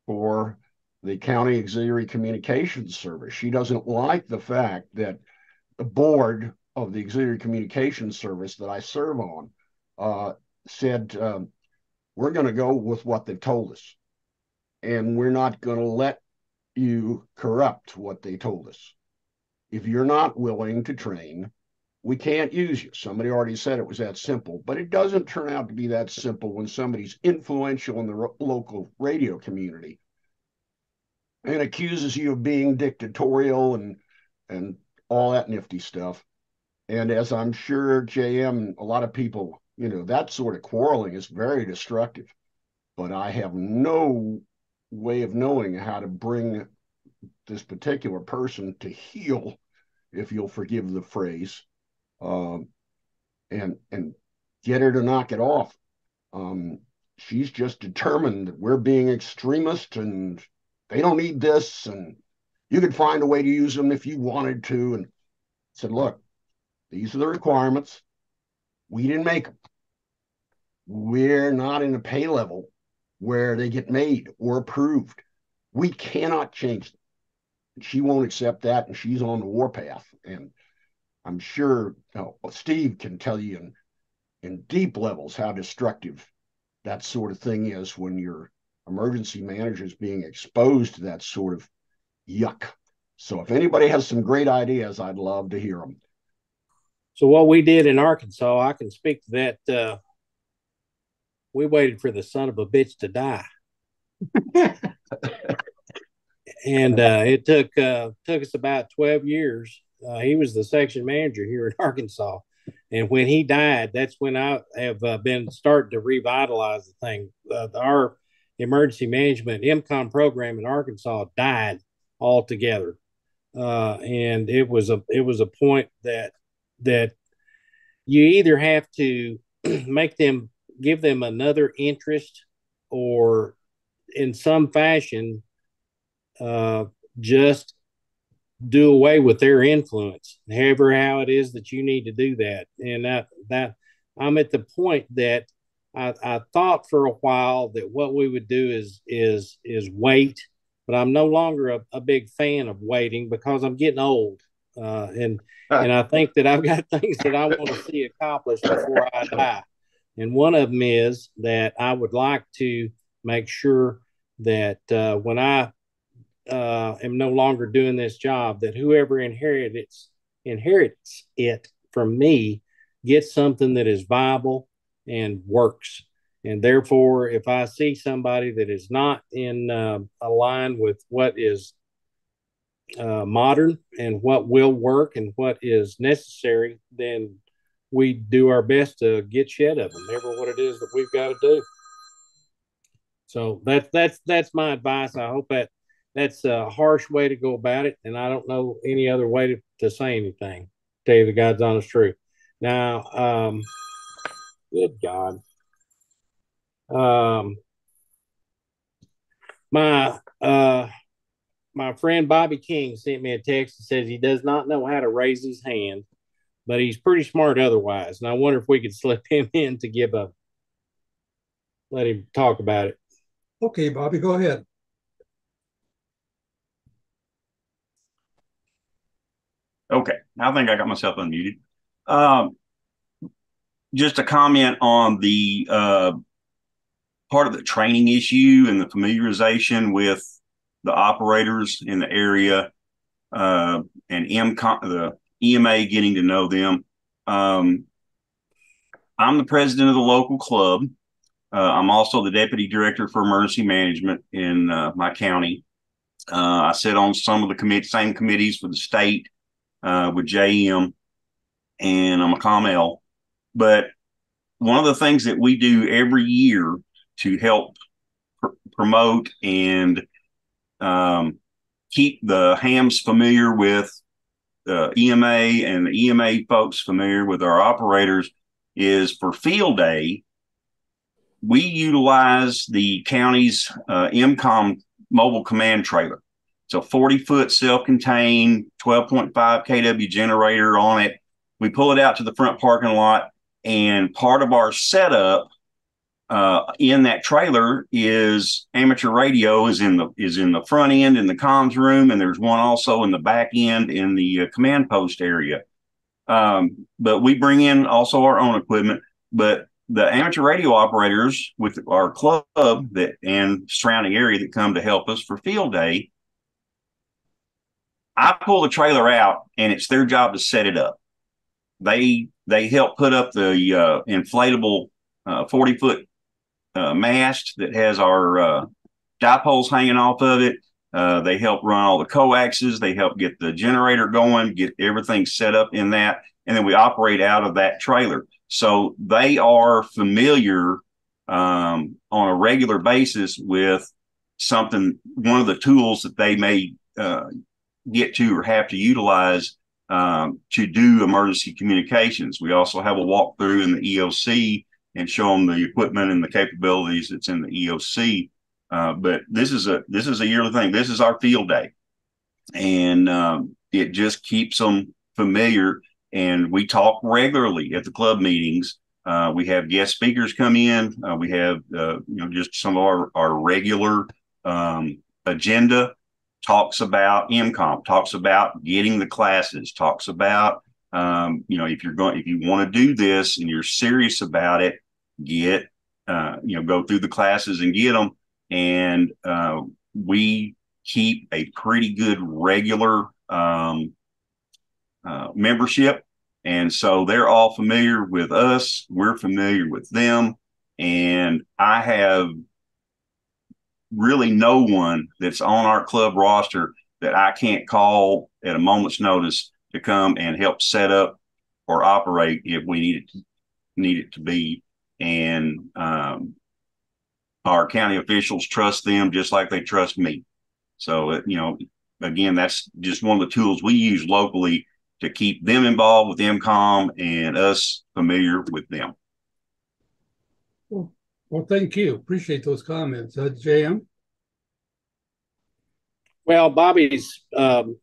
for the county auxiliary communications service. She doesn't like the fact that the board of the auxiliary communications service that I serve on uh, said, um, we're going to go with what they've told us. And we're not going to let you corrupt what they told us. If you're not willing to train, we can't use you. Somebody already said it was that simple, but it doesn't turn out to be that simple when somebody's influential in the ro- local radio community and accuses you of being dictatorial and and all that nifty stuff. And as I'm sure JM, a lot of people, you know, that sort of quarreling is very destructive. But I have no way of knowing how to bring this particular person to heal, if you'll forgive the phrase, um, and and get her to knock it off. Um, she's just determined that we're being extremist and they don't need this and you could find a way to use them if you wanted to. And said look these are the requirements. We didn't make them. We're not in a pay level where they get made or approved. We cannot change them she won't accept that and she's on the warpath and i'm sure you know, steve can tell you in, in deep levels how destructive that sort of thing is when you're emergency managers being exposed to that sort of yuck. So if anybody has some great ideas, I'd love to hear them. So what we did in Arkansas, I can speak to that. Uh, we waited for the son of a bitch to die, and uh, it took uh, took us about twelve years. Uh, he was the section manager here in Arkansas, and when he died, that's when I have uh, been starting to revitalize the thing. Uh, our emergency management EMCOMM program in Arkansas died altogether, uh, and it was a it was a point that that you either have to make them give them another interest or in some fashion uh, just do away with their influence however how it is that you need to do that. And that that i'm at the point that I, I thought for a while that what we would do is is is wait, but I'm no longer a, a big fan of waiting because I'm getting old, uh, and and I think that I've got things that I want to see accomplished before I die, and one of them is that I would like to make sure that uh, when I uh, am no longer doing this job, that whoever inherits inherits it from me gets something that is viable and works. And therefore, if I see somebody that is not in uh, with what is uh, modern and what will work and what is necessary, then we do our best to get shed of them, never what it is that we've got to do. So that's that's that's my advice. I hope that that's a harsh way to go about it, and I don't know any other way to, to say anything. Tell you the God's honest truth. Now, um, good God, um, my uh, my friend Bobby King sent me a text and says he does not know how to raise his hand, but he's pretty smart otherwise. And I wonder if we could slip him in to give a let him talk about it. Okay, Bobby, go ahead. Okay, I think I got myself unmuted. Um, just a comment on the uh, part of the training issue and the familiarization with the operators in the area uh, and EMCOMM, the EMA getting to know them. Um, I'm the president of the local club. Uh, I'm also the deputy director for emergency management in uh, my county. Uh, I sit on some of the commit same committees for the state uh, with JM, and I'm a COML. But one of the things that we do every year to help pr- promote and um, keep the hams familiar with the EMA and the EMA folks familiar with our operators is for field day. We utilize the county's uh, EMCOMM mobile command trailer. It's a 40 foot self contained 12.5 kW generator on it. We pull it out to the front parking lot, and part of our setup uh, in that trailer is amateur radio is in the is in the front end in the comms room, and there's one also in the back end in the uh, command post area. Um, but we bring in also our own equipment. But the amateur radio operators with our club that and surrounding area that come to help us for field day, I pull the trailer out, and it's their job to set it up. They they help put up the uh, inflatable uh, 40 foot uh, mast that has our uh, dipoles hanging off of it. Uh, they help run all the coaxes. They help get the generator going, get everything set up in that, and then we operate out of that trailer. So they are familiar um, on a regular basis with something. One of the tools that they may uh, get to or have to utilize um, to do emergency communications. We also have a walkthrough in the EOC and show them the equipment and the capabilities that's in the EOC. Uh, but this is a this is a yearly thing. This is our field day, and um, it just keeps them familiar. And we talk regularly at the club meetings. Uh, we have guest speakers come in. Uh, we have uh, you know just some of our our regular um, agenda talks about EMCOMM, talks about getting the classes, talks about um, you know, if you're going, if you want to do this and you're serious about it, get, uh, you know, go through the classes and get them. And uh, we keep a pretty good regular um, uh, membership. And so they're all familiar with us. We're familiar with them. And I have really no one that's on our club roster that I can't call at a moment's notice to come and help set up or operate if we need it to, need it to be. And um, our county officials trust them just like they trust me. So, uh, you know, again, that's just one of the tools we use locally to keep them involved with EMCOMM and us familiar with them. Well, well thank you. Appreciate those comments. Uh, JM? Well, Bobby's um,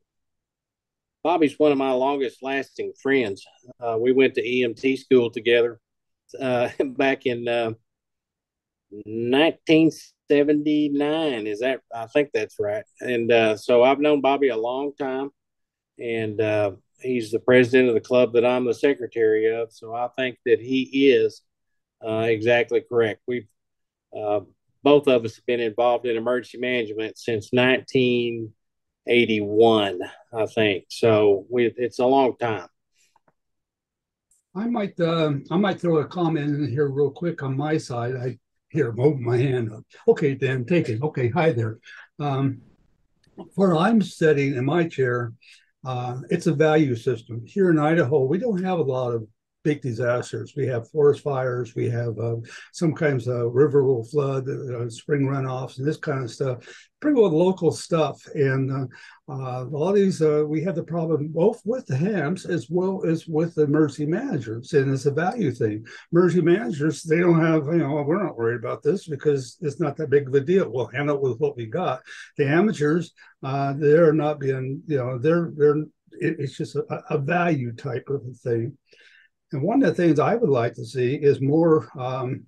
Bobby's one of my longest lasting friends. Uh, we went to EMT school together uh, back in uh, 1979. Is that? I think that's right. And uh, so I've known Bobby a long time, and uh, he's the president of the club that I'm the secretary of. So I think that he is uh, exactly correct. We've both of us have been involved in emergency management since 1981, I think. So we, it's a long time. I might uh, I might throw a comment in here real quick on my side. I here move my hand up. Okay, Dan, take it. Okay, hi there. Um, where I'm sitting in my chair, uh, it's a value system. Here in Idaho, we don't have a lot of big disasters. We have forest fires, we have uh, some kinds of river will flood, uh, spring runoffs, and this kind of stuff. Pretty well local stuff. And uh, uh a these, uh, we have the problem both with the hams as well as with the emergency managers, and it's a value thing. Emergency managers, they don't have, you know, we're not worried about this because it's not that big of a deal. We'll handle it with what we got. The amateurs, uh, they're not being, you know, they're they're it's just a, a value type of a thing. And one of the things I would like to see is more um,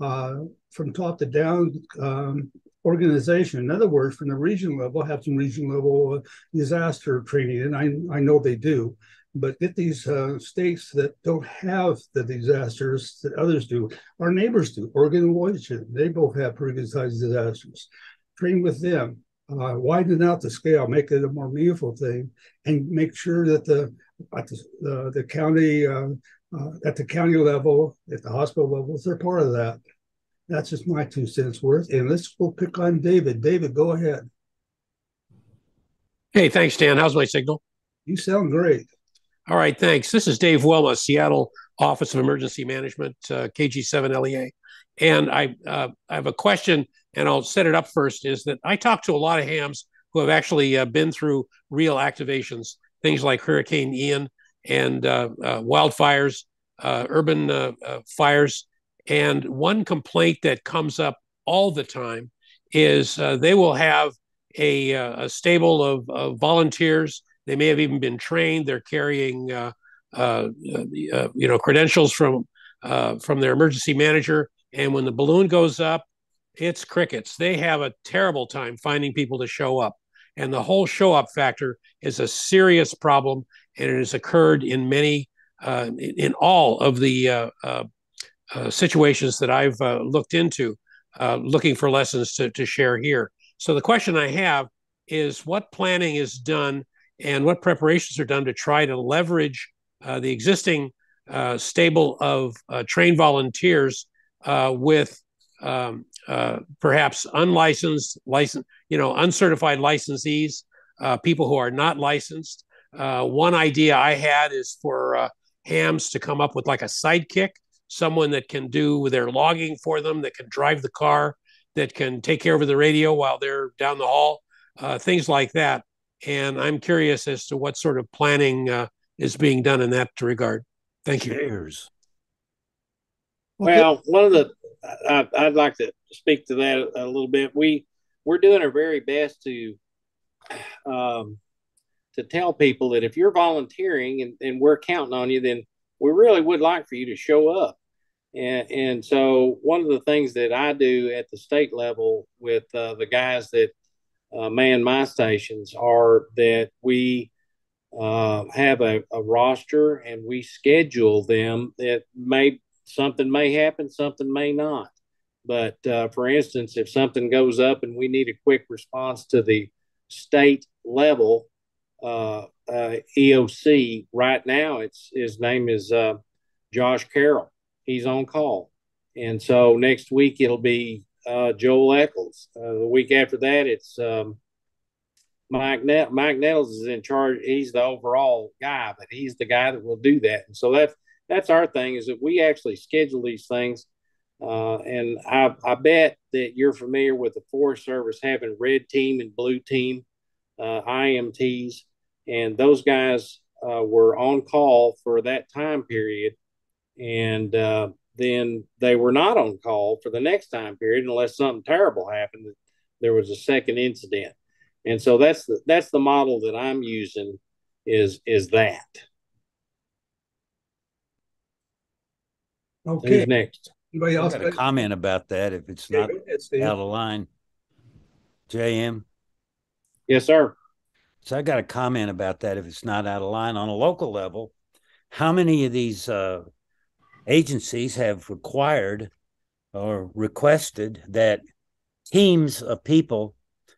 uh, from top to down um, organization. In other words, from the region level, have some region level uh, disaster training, and I, I know they do. But get these uh, states that don't have the disasters that others do. Our neighbors do. Oregon and Washington, they both have pretty good sized disasters. Train with them. Uh, widen out the scale, make it a more meaningful thing, and make sure that the at the, the county, uh, uh, at the county level, at the hospital levels, they're part of that. That's just my two cents worth. And let's go pick on David. David, go ahead. Hey, thanks, Dan. How's my signal? You sound great. All right, thanks. This is Dave Wilma, Seattle Office of Emergency Management, uh, KG7LEA. And I, uh, I have a question, and I'll set it up first. Is that I talk to a lot of hams who have actually uh, been through real activations things like Hurricane Ian and uh, uh, wildfires, uh, urban uh, uh, fires. And one complaint that comes up all the time is uh, they will have a, a stable of, of, volunteers. They may have even been trained. They're carrying, you know, credentials from from their emergency manager. And when the balloon goes up, it's crickets. They have a terrible time finding people to show up. And the whole show up factor is a serious problem, and it has occurred in many, uh, in all of the uh, uh, uh situations that I've looked into, looking for lessons to, to share here. So the question I have is what planning is done and what preparations are done to try to leverage the existing stable of trained volunteers with um, uh, perhaps unlicensed, license, you know, uncertified licensees, uh, people who are not licensed. Uh, one idea I had is for uh, hams to come up with like a sidekick, someone that can do their logging for them, that can drive the car, that can take care of the radio while they're down the hall, uh, things like that. And I'm curious as to what sort of planning is being done in that regard. Thank you. Cheers. Well, one of the I, would like to speak to that a, little bit. We we're doing our very best to um, to tell people that if you're volunteering and, and we're counting on you, then we really would like for you to show up. And and so one of the things that I do at the state level with uh, the guys that uh, man my stations are that we uh, have a, a roster and we schedule them that may something may happen, something may not. But uh, for instance, if something goes up and we need a quick response to the state level uh, uh, EOC, right now, it's his name is uh, Josh Carroll. He's on call, and so next week it'll be uh, Joel Eccles. Uh, the week after that, it's um, Mike Net- Mike Nettles is in charge. He's the overall guy, but he's the guy that will do that. And so that's that's our thing is that we actually schedule these things. Uh, and I, I bet that you're familiar with the Forest Service having red team and blue team uh, IMTs, and those guys uh, were on call for that time period, and uh, then they were not on call for the next time period unless something terrible happened. There was a second incident, and so that's the that's the model that I'm using is is that. Okay. Who's next? Anybody else? got a comment about that if it's not out of line. JM. Yes, sir. So I got a comment about that if it's not out of line on a local level. How many of these uh, agencies have required or requested that teams of people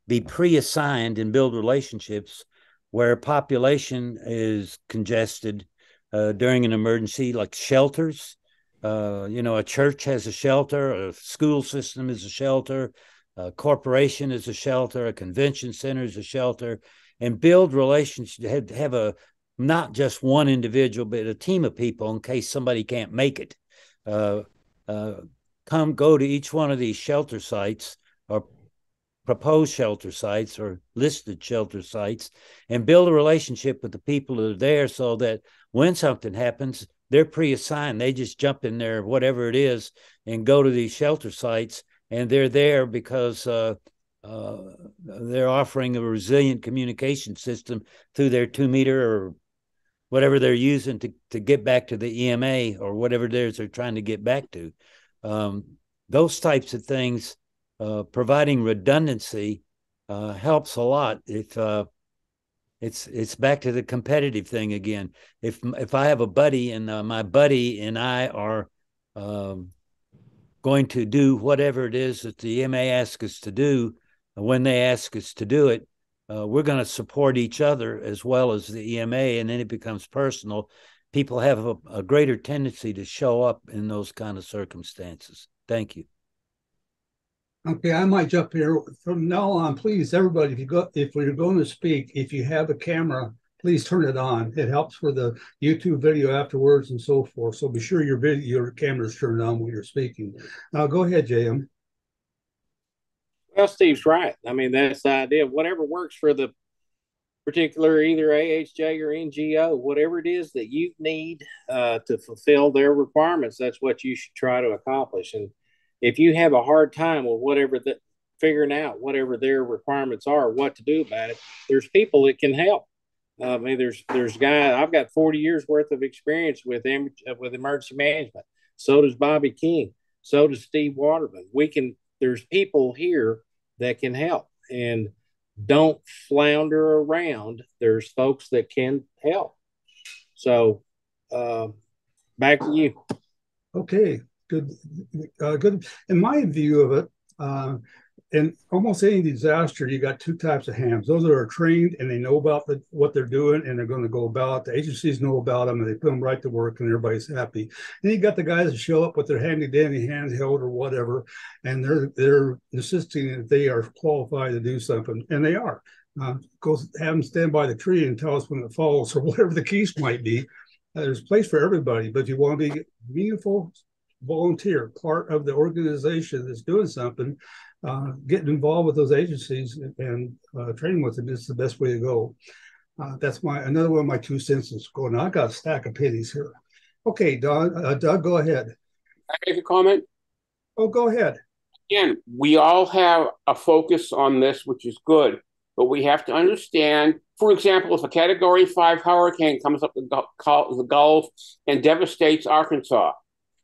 be pre-assigned and build relationships where population is congested uh, during an emergency, like shelters uh, you know, a church has a shelter, a school system is a shelter, a corporation is a shelter, a convention center is a shelter, and build relationships, have, have a not just one individual, but a team of people in case somebody can't make it. Uh, uh, come go to each one of these shelter sites or proposed shelter sites or listed shelter sites and build a relationship with the people that are there so that when something happens, they're pre-assigned. They just jump in there, whatever it is, and go to these shelter sites, and they're there because uh, uh, they're offering a resilient communication system through their two meter or whatever they're using to to get back to the EMA or whatever it is they're trying to get back to. Um, those types of things, uh, providing redundancy, uh, helps a lot. If uh, it's it's back to the competitive thing again. If if I have a buddy and uh, my buddy and I are um, going to do whatever it is that the EMA asks us to do, when they ask us to do it, uh, we're going to support each other as well as the EMA, and then it becomes personal. People have a, a greater tendency to show up in those kind of circumstances. Thank you. Okay, I might jump here from now on. Please, everybody, if you go, if you're going to speak, if you have a camera, please turn it on. It helps for the YouTube video afterwards and so forth. So be sure your video, your camera's turned on when you're speaking. Now, go ahead, JM. Well, Steve's right. I mean, that's the idea. Whatever works for the particular either AHJ or NGO, whatever it is that you need uh, to fulfill their requirements, that's what you should try to accomplish. And if you have a hard time with whatever that figuring out whatever their requirements are, what to do about it, there's people that can help. Uh, I mean, there's there's guy I've got 40 years worth of experience with with emergency management. So does Bobby King. So does Steve Waterman. We can there's people here that can help and don't flounder around. There's folks that can help. So, uh, back to you. Okay, good, uh, good. In my view of it, uh, in almost any disaster, you got two types of hams. Those that are trained and they know about the, what they're doing and they're going to go about. it. The agencies know about them and they put them right to work and everybody's happy. And you got the guys that show up with their handy dandy handheld or whatever, and they're they're insisting that they are qualified to do something, and they are. Uh, go have them stand by the tree and tell us when it falls or whatever the case might be. Uh, there's a place for everybody, but if you want to be meaningful volunteer, part of the organization that's doing something uh, getting involved with those agencies and uh, training with them is the best way to go. Uh, that's my another one of my two cents is going. I got a stack of pennies here. Okay, Doug, uh, Doug, go ahead. I make a comment. Oh, go ahead. Again, we all have a focus on this, which is good, but we have to understand. For example, if a Category Five hurricane comes up the Gulf and devastates Arkansas,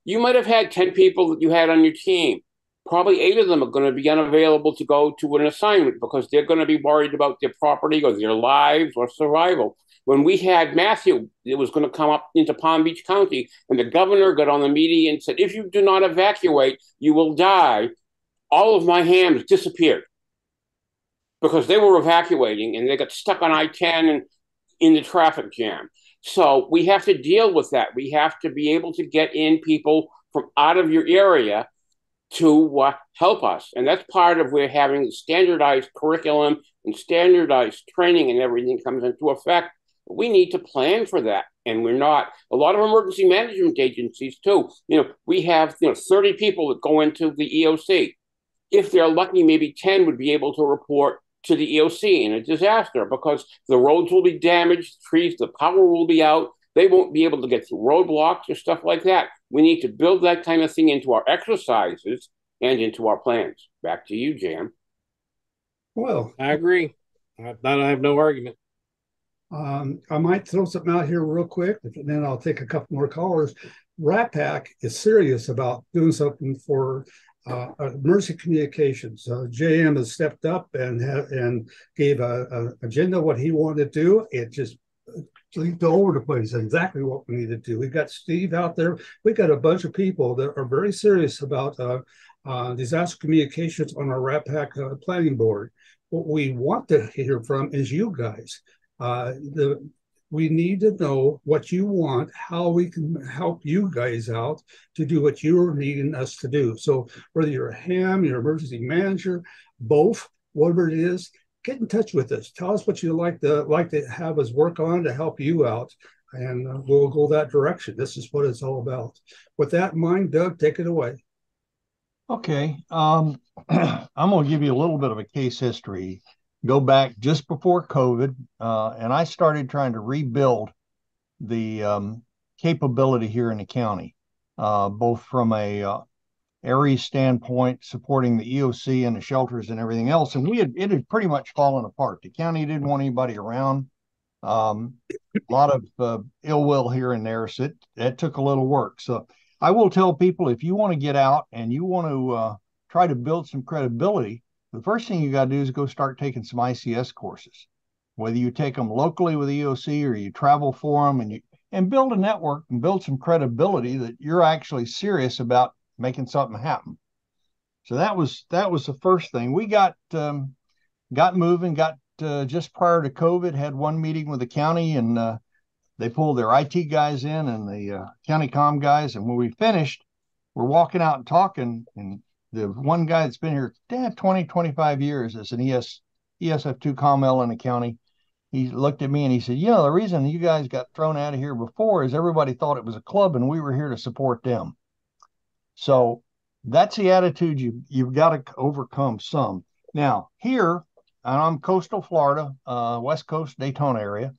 you might have had ten people that you had on your team probably eight of them are going to be unavailable to go to an assignment because they're going to be worried about their property or their lives or survival. When we had Matthew, it was going to come up into Palm Beach County, and the governor got on the media and said, If you do not evacuate, you will die. All of my hams disappeared because they were evacuating and they got stuck on I 10 and in the traffic jam. So we have to deal with that. We have to be able to get in people from out of your area to uh, help us. And that's part of where having the standardized curriculum and standardized training and everything comes into effect. We need to plan for that. And we're not. A lot of emergency management agencies, too. You know, we have, you know, 30 people that go into the EOC. If they're lucky, maybe 10 would be able to report to the EOC in a disaster because the roads will be damaged, trees, the power will be out. They won't be able to get through roadblocks or stuff like that. We need to build that kind of thing into our exercises and into our plans. Back to you, JM. Well, I agree. I, I have no argument. Um, I might throw something out here real quick, and then I'll take a couple more callers. RATPAC is serious about doing something for uh, emergency communications. Uh, JM has stepped up and and gave a, a, agenda what he wanted to do. It just leaped over the place. Exactly what we need to do. We've got Steve out there. We've got a bunch of people that are very serious about uh, uh, disaster communications on our RATPAC uh, planning board. What we want to hear from is you guys. Uh, the we need to know what you want, how we can help you guys out to do what you're needing us to do. So whether you're a ham, you're emergency manager, both, whatever it is, get in touch with us. Tell us what you'd like to like to have us work on to help you out, and uh, we'll go that direction. This is what it's all about. With that in mind, Doug, take it away. Okay, um, I'm going to give you a little bit of a case history. Go back just before COVID, uh, and I started trying to rebuild the um, capability here in the county, uh, both from a uh, ARES standpoint, supporting the EOC and the shelters and everything else. And we had it had pretty much fallen apart. The county didn't want anybody around. Um, a lot of uh, ill will here and there. So it, it took a little work. So I will tell people if you want to get out and you want to uh, try to build some credibility, the first thing you got to do is go start taking some ICS courses. Whether you take them locally with EOC or you travel for them and you and build a network and build some credibility that you're actually serious about making something happen. So that was that was the first thing. We got um, got moving, got uh, just prior to COVID, had one meeting with the county, and uh, they pulled their IT guys in and the uh, county com guys. And when we finished, we're walking out and talking, and the one guy that's been here dad, 20, 25 years as an ES ESF2 COML in the county, he looked at me and he said, You know, the reason you guys got thrown out of here before is everybody thought it was a club and we were here to support them. So that's the attitude you you've got to overcome some. Now, here, I'm coastal Florida, uh, West Coast, Daytona area.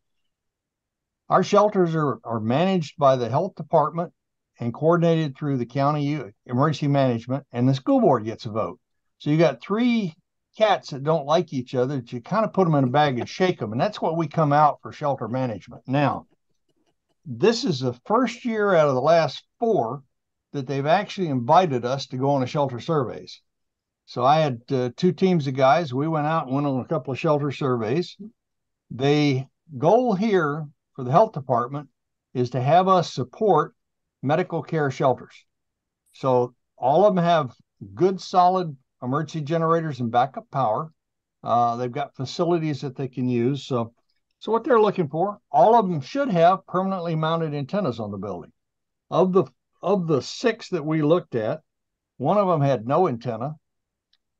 Our shelters are, are managed by the health department and coordinated through the county emergency management, and the school board gets a vote. So you got three cats that don't like each other that you kind of put them in a bag and shake them. And that's what we come out for shelter management. Now, this is the first year out of the last four that they've actually invited us to go on a shelter surveys. So I had uh, two teams of guys. We went out and went on a couple of shelter surveys. The goal here for the health department is to have us support medical care shelters. So all of them have good, solid emergency generators and backup power. Uh, they've got facilities that they can use. So, so what they're looking for, all of them should have permanently mounted antennas on the building. Of the of the six that we looked at, one of them had no antenna.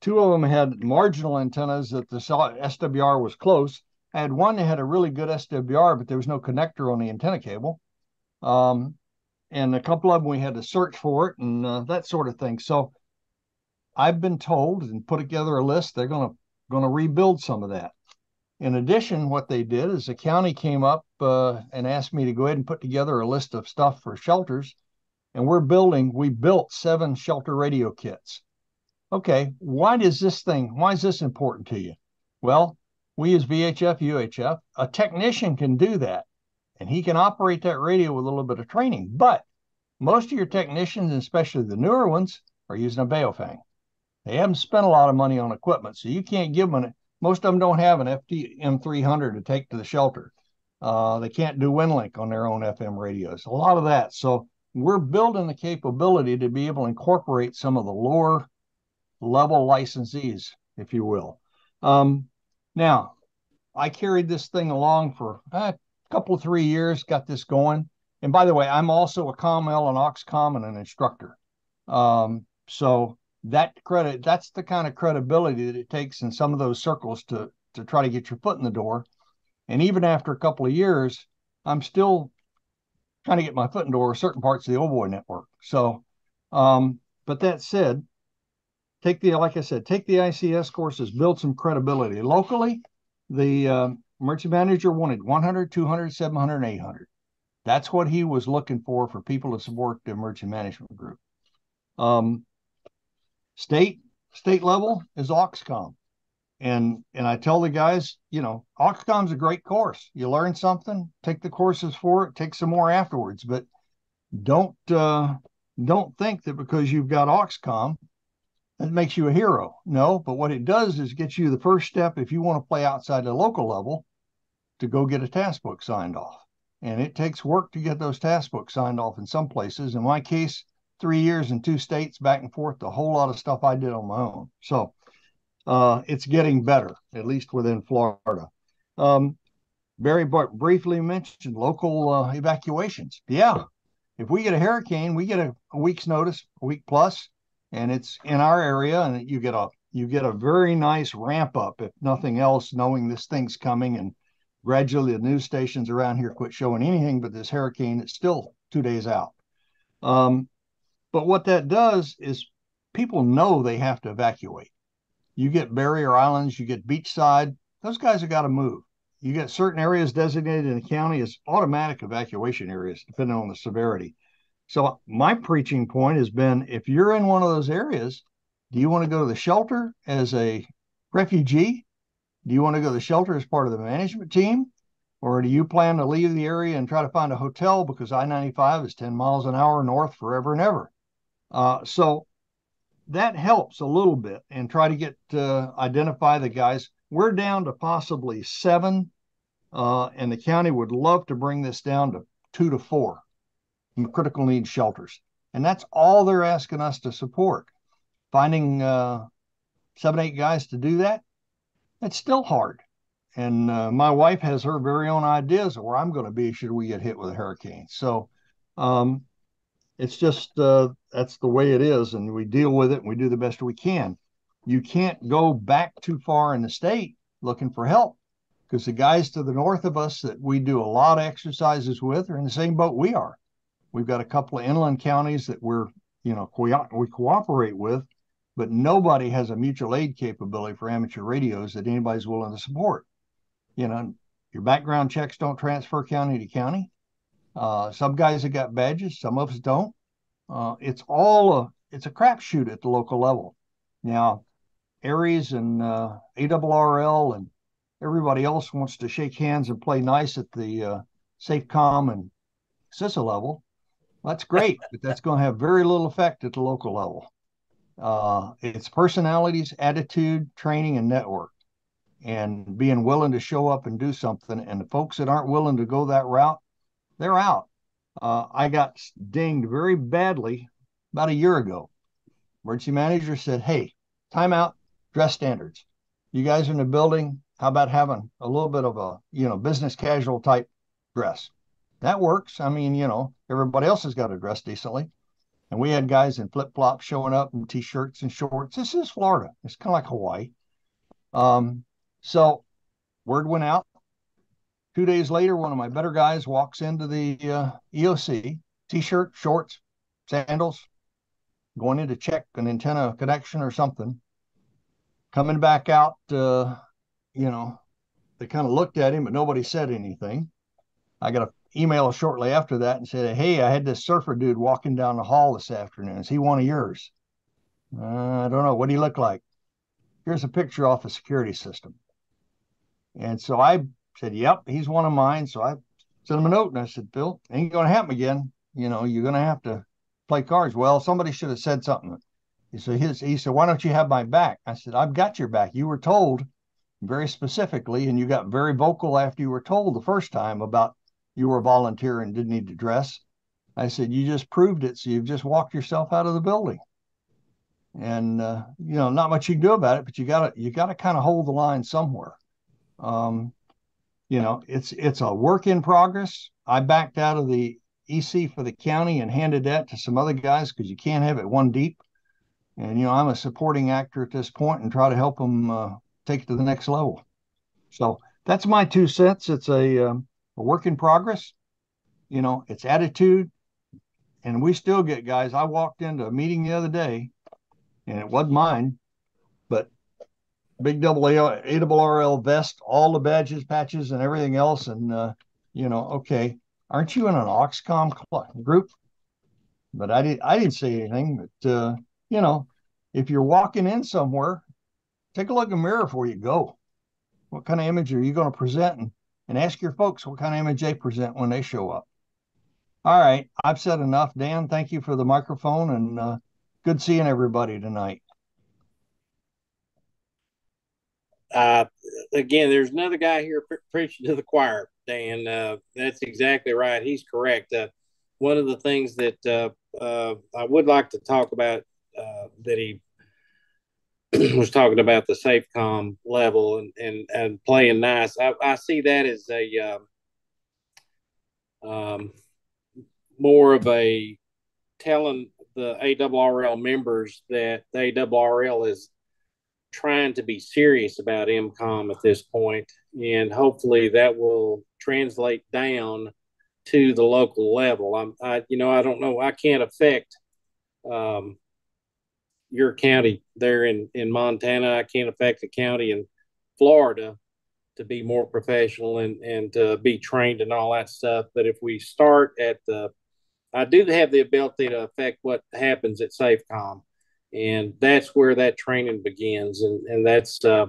Two of them had marginal antennas that the SWR was close. I had one that had a really good SWR, but there was no connector on the antenna cable. Um, and a couple of them we had to search for it and uh, that sort of thing. So I've been told and put together a list. They're going to going to rebuild some of that. In addition, what they did is the county came up uh, and asked me to go ahead and put together a list of stuff for shelters and we're building, we built seven shelter radio kits. Okay, why does this thing, why is this important to you? Well, we as VHF, UHF, a technician can do that and he can operate that radio with a little bit of training. But most of your technicians, especially the newer ones, are using a Baofeng. They haven't spent a lot of money on equipment, so you can't give them. An, most of them don't have an FTM 300 to take to the shelter. Uh, they can't do WinLink on their own FM radios. A lot of that. So we're building the capability to be able to incorporate some of the lower level licensees, if you will. Um, now, I carried this thing along for a couple three years, got this going. And by the way, I'm also a COML, an AUXCOMM, and an instructor. Um, so that credit, that's the kind of credibility that it takes in some of those circles to to try to get your foot in the door. And even after a couple of years, I'm still trying to get my foot in the door with certain parts of the old boy network. So, um, but that said, take the like I said, take the ICS courses, build some credibility locally. The uh, emergency manager wanted 100, 200, 700, 800. That's what he was looking for for people to support the emergency management group. Um, state state level is AUXCOMM and and I tell the guys, you know, AUXCOMM's a great course. You learn something, take the courses for it, take some more afterwards, but don't uh, don't think that because you've got AUXCOMM that makes you a hero. No, but what it does is get you the first step if you want to play outside the local level to go get a task book signed off. And it takes work to get those task books signed off in some places. In my case, three years in two states back and forth, a whole lot of stuff I did on my own. So uh, it's getting better, at least within Florida. Um, Barry briefly mentioned local uh, evacuations. Yeah, if we get a hurricane, we get a, a, week's notice, a week plus, and it's in our area, and you get a you get a very nice ramp up, if nothing else, knowing this thing's coming. And gradually, the news stations around here quit showing anything but this hurricane. It's still two days out. Um, but what that does is people know they have to evacuate. You get barrier islands, you get beachside, those guys have got to move. You get certain areas designated in the county as automatic evacuation areas, depending on the severity. So my preaching point has been if you're in one of those areas, do you want to go to the shelter as a refugee? Do you want to go to the shelter as part of the management team? Or do you plan to leave the area and try to find a hotel because I 95 is 10 miles an hour north forever and ever? Uh, so that helps a little bit and try to get uh, identify the guys. We're down to possibly seven, uh, and the county would love to bring this down to two to four critical needs shelters. And that's all they're asking us to support. Finding uh, seven, eight guys to do that, it's still hard. And uh, my wife has her very own ideas of where I'm going to be should we get hit with a hurricane. So um, it's just uh, that's the way it is. And we deal with it and we do the best we can. You can't go back too far in the state looking for help because the guys to the north of us that we do a lot of exercises with are in the same boat we are. We've got a couple of inland counties that we're, you know, we cooperate with, but nobody has a mutual aid capability for amateur radios that anybody's willing to support. You know, your background checks don't transfer county to county. Uh, some guys have got badges, some of us don't. Uh, it's all a it's a crapshoot at the local level. Now, ARES and uh, ARRL and everybody else wants to shake hands and play nice at the uh, SAFECOM and CISA level. That's great, but that's going to have very little effect at the local level. Uh, it's personalities, attitude, training, and network, and being willing to show up and do something. And the folks that aren't willing to go that route, they're out. Uh, I got dinged very badly about a year ago. Emergency manager said, "Hey, timeout, dress standards. You guys are in the building. How about having a little bit of a you know business casual type dress?" that works. I mean, you know, everybody else has got to dress decently. And we had guys in flip flops showing up in t shirts and shorts. This is Florida. It's kind of like Hawaii. Um, so word went out. Two days later, one of my better guys walks into the uh, EOC, t shirt, shorts, sandals, going in to check an antenna connection or something. Coming back out, uh, you know, they kind of looked at him, but nobody said anything. I got a email shortly after that and said, Hey, I had this surfer dude walking down the hall this afternoon. Is he one of yours? Uh, I don't know. What do he look like? Here's a picture off a security system. And so I said, Yep, he's one of mine. So I sent him a note and I said, Bill, ain't going to happen again. You know, you're going to have to play cards. Well, somebody should have said something. He said, he said, Why don't you have my back? I said, I've got your back. You were told very specifically, and you got very vocal after you were told the first time about you were a volunteer and didn't need to dress. I said, you just proved it. So you've just walked yourself out of the building. And, uh, you know, not much you can do about it, but you gotta, you gotta kind of hold the line somewhere. Um, you know, it's, it's a work in progress. I backed out of the EC for the county and handed that to some other guys because you can't have it one deep. And, you know, I'm a supporting actor at this point and try to help them uh, take it to the next level. So that's my two cents. It's a, um, a work in progress. You know, it's attitude. And we still get guys. I walked into a meeting the other day and it wasn't mine, but big double A, A double RL vest, all the badges, patches, and everything else. And, uh, you know, okay, aren't you in an AUXCOMM group? But I didn't, I didn't say anything. But, uh, you know, if you're walking in somewhere, take a look in the mirror before you go. What kind of image are you going to present? And and ask your folks what kind of image they present when they show up. All right, I've said enough. Dan, thank you for the microphone and uh, good seeing everybody tonight. Uh, again, there's another guy here pre- preaching to the choir, Dan. Uh, that's exactly right. He's correct. Uh, one of the things that uh, uh, I would like to talk about uh, that he was talking about the SAFECOM level and, and, and playing nice. I, I see that as a um, um, more of a telling the ARRL members that the ARRL is trying to be serious about EMCOMM at this point, and hopefully that will translate down to the local level. I'm, I, you know, I don't know. I can't affect um, your county there in in Montana. I can't affect the county in Florida to be more professional and and to be trained and all that stuff. But if we start at the, I do have the ability to affect what happens at SAFECOM, and that's where that training begins, and and that's. Uh,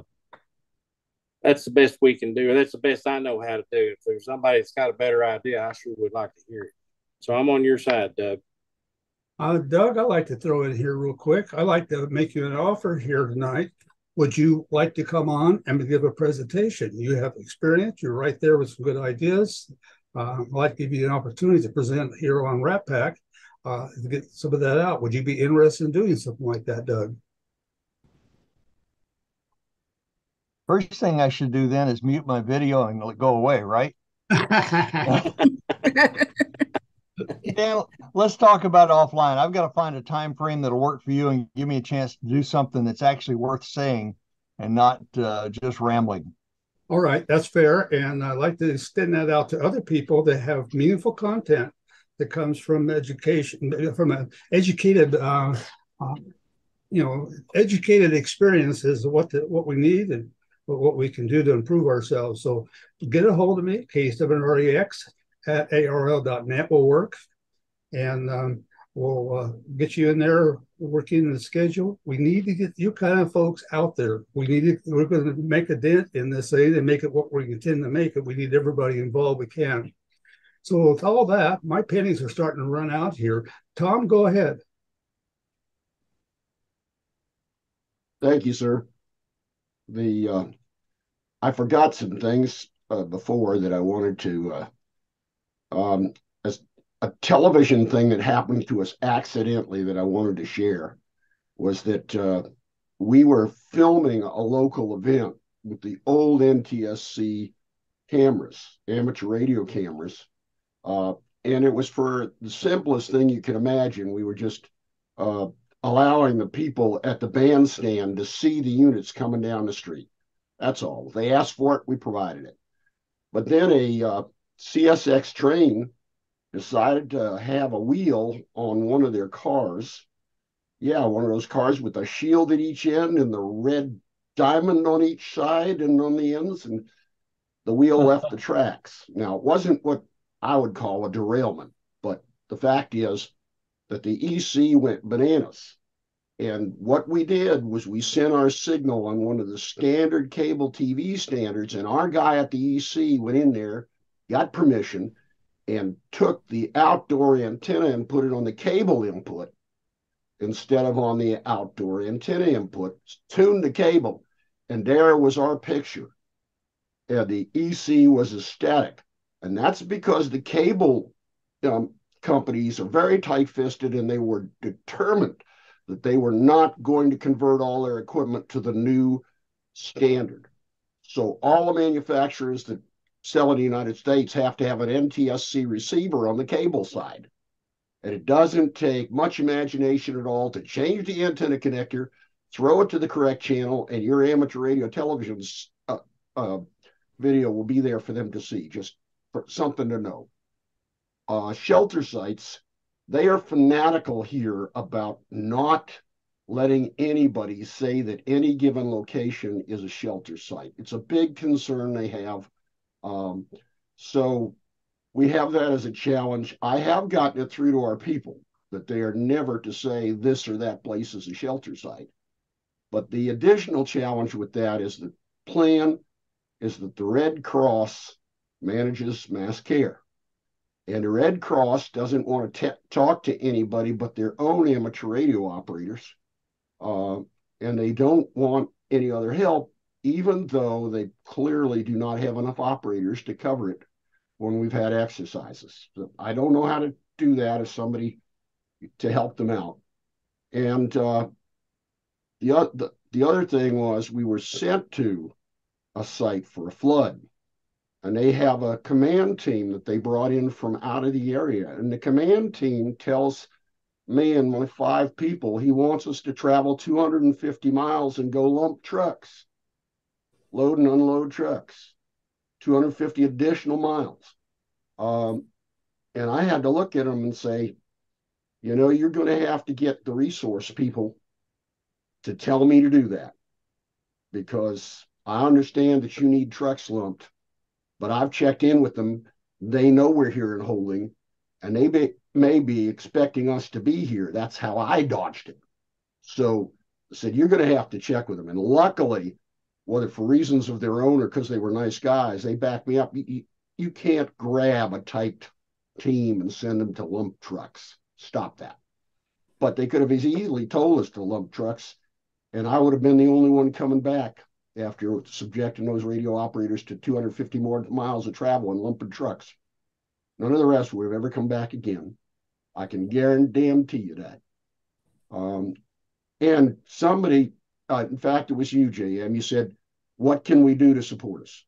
that's the best we can do. That's the best I know how to do. If there's somebody that's got a better idea, I sure would like to hear it. So I'm on your side, Doug. Uh, Doug, I'd like to throw in here real quick. I'd like to make you an offer here tonight. Would you like to come on and give a presentation? You have experience. You're right there with some good ideas. Uh, I'd like to give you an opportunity to present here on RATPAC uh, to get some of that out. Would you be interested in doing something like that, Doug? First thing I should do then is mute my video and let go away, right? Dan, let's talk about offline. I've got to find a time frame that'll work for you and give me a chance to do something that's actually worth saying and not uh, just rambling. All right, that's fair. And I'd like to extend that out to other people that have meaningful content that comes from education, from an educated, uh, uh, you know, educated experience is what the, what we need and what we can do to improve ourselves. So get a hold of me, K7REX at ARRL.net will work. And um, we'll uh, get you in there working in the schedule. We need to get you kind of folks out there. We need to, we're going to make a dent in this thing and make it what we intend to make it. We need everybody involved we can. So with all that, my pennies are starting to run out here. Tom, go ahead. Thank you, sir. The uh, I forgot some things uh, before that I wanted to uh, um, as a television thing that happened to us accidentally that I wanted to share was that uh, we were filming a local event with the old NTSC cameras, amateur radio cameras. Uh, and it was for the simplest thing you can imagine. We were just uh, allowing the people at the bandstand to see the units coming down the street. That's all. They asked for it, we provided it. But then a uh, CSX train decided to have a wheel on one of their cars. Yeah, one of those cars with a shield at each end and the red diamond on each side and on the ends, and the wheel left the tracks. Now, it wasn't what I would call a derailment, but the fact is that the EC went bananas. And what we did was we sent our signal on one of the standard cable TV standards, and our guy at the EC went in there got permission, and took the outdoor antenna and put it on the cable input instead of on the outdoor antenna input, tuned the cable, and there was our picture. And the EC was ecstatic. And that's because the cable um, companies are very tight fisted and they were determined that they were not going to convert all their equipment to the new standard. So all the manufacturers that sell in the United States have to have an NTSC receiver on the cable side. And it doesn't take much imagination at all to change the antenna connector, throw it to the correct channel, and your amateur radio television's uh, uh, video will be there for them to see. Just for something to know. Uh, shelter sites, they are fanatical here about not letting anybody say that any given location is a shelter site. It's a big concern they have um, so we have that as a challenge. I have gotten it through to our people that they are never to say this or that place is a shelter site. But the additional challenge with that is the plan is that the Red Cross manages mass care. And the Red Cross doesn't want to talk to anybody but their own amateur radio operators. Uh, and they don't want any other help even though they clearly do not have enough operators to cover it when we've had exercises. So I don't know how to do that as somebody to help them out. And uh, the, the, the other thing was we were sent to a site for a flood. And they have a command team that they brought in from out of the area. And the command team tells me and my five people, he wants us to travel 250 miles and go lump trucks, load and unload trucks, 250 additional miles. Um, and I had to look at them and say, you know, you're going to have to get the resource people to tell me to do that because I understand that you need trucks lumped, but I've checked in with them. They know we're here in holding and they may, may be expecting us to be here. That's how I dodged it. So I said, You're going to have to check with them. And luckily, whether for reasons of their own or because they were nice guys, they backed me up. You, you can't grab a tight team and send them to lump trucks. Stop that. But they could have easily told us to lump trucks, and I would have been the only one coming back after subjecting those radio operators to 250 more miles of travel in lumping trucks. None of the rest would have ever come back again. I can guarantee you that. Um, and somebody, uh, in fact, it was you, JM, you said, What can we do to support us?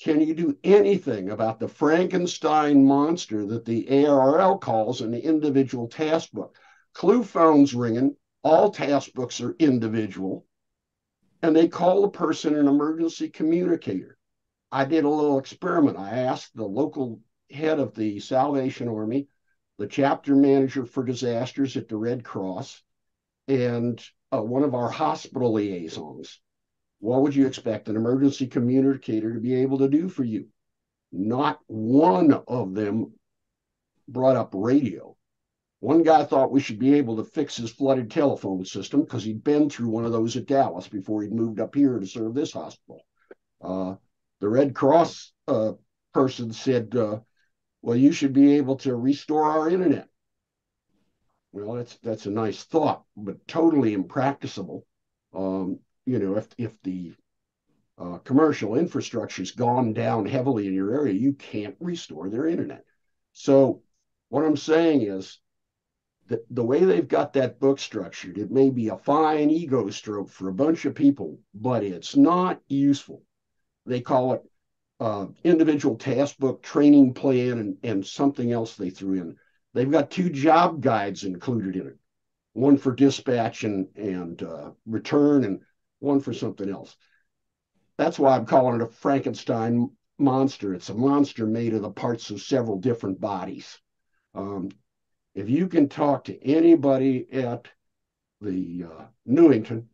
Can you do anything about the Frankenstein monster that the ARRL calls an individual task book? Clue phone's ringing, all task books are individual, and they call the person an emergency communicator. I did a little experiment. I asked the local head of the Salvation Army, the chapter manager for disasters at the Red Cross, and uh, one of our hospital liaisons. What would you expect an emergency communicator to be able to do for you? Not one of them brought up radio. One guy thought we should be able to fix his flooded telephone system because he'd been through one of those at Dallas before he'd moved up here to serve this hospital. Uh, the Red Cross uh, person said, uh, well, you should be able to restore our internet. Well, that's that's a nice thought, but totally impracticable. Um, you know, if if the uh, commercial infrastructure's gone down heavily in your area, you can't restore their internet. So, what I'm saying is that the way they've got that book structured, it may be a fine ego stroke for a bunch of people, but it's not useful. They call it uh, individual task book, training plan, and, and something else they threw in. They've got two job guides included in it one for dispatch and, and uh, return, and one for something else. That's why I'm calling it a Frankenstein monster. It's a monster made of the parts of several different bodies. Um, if you can talk to anybody at the uh, Newington,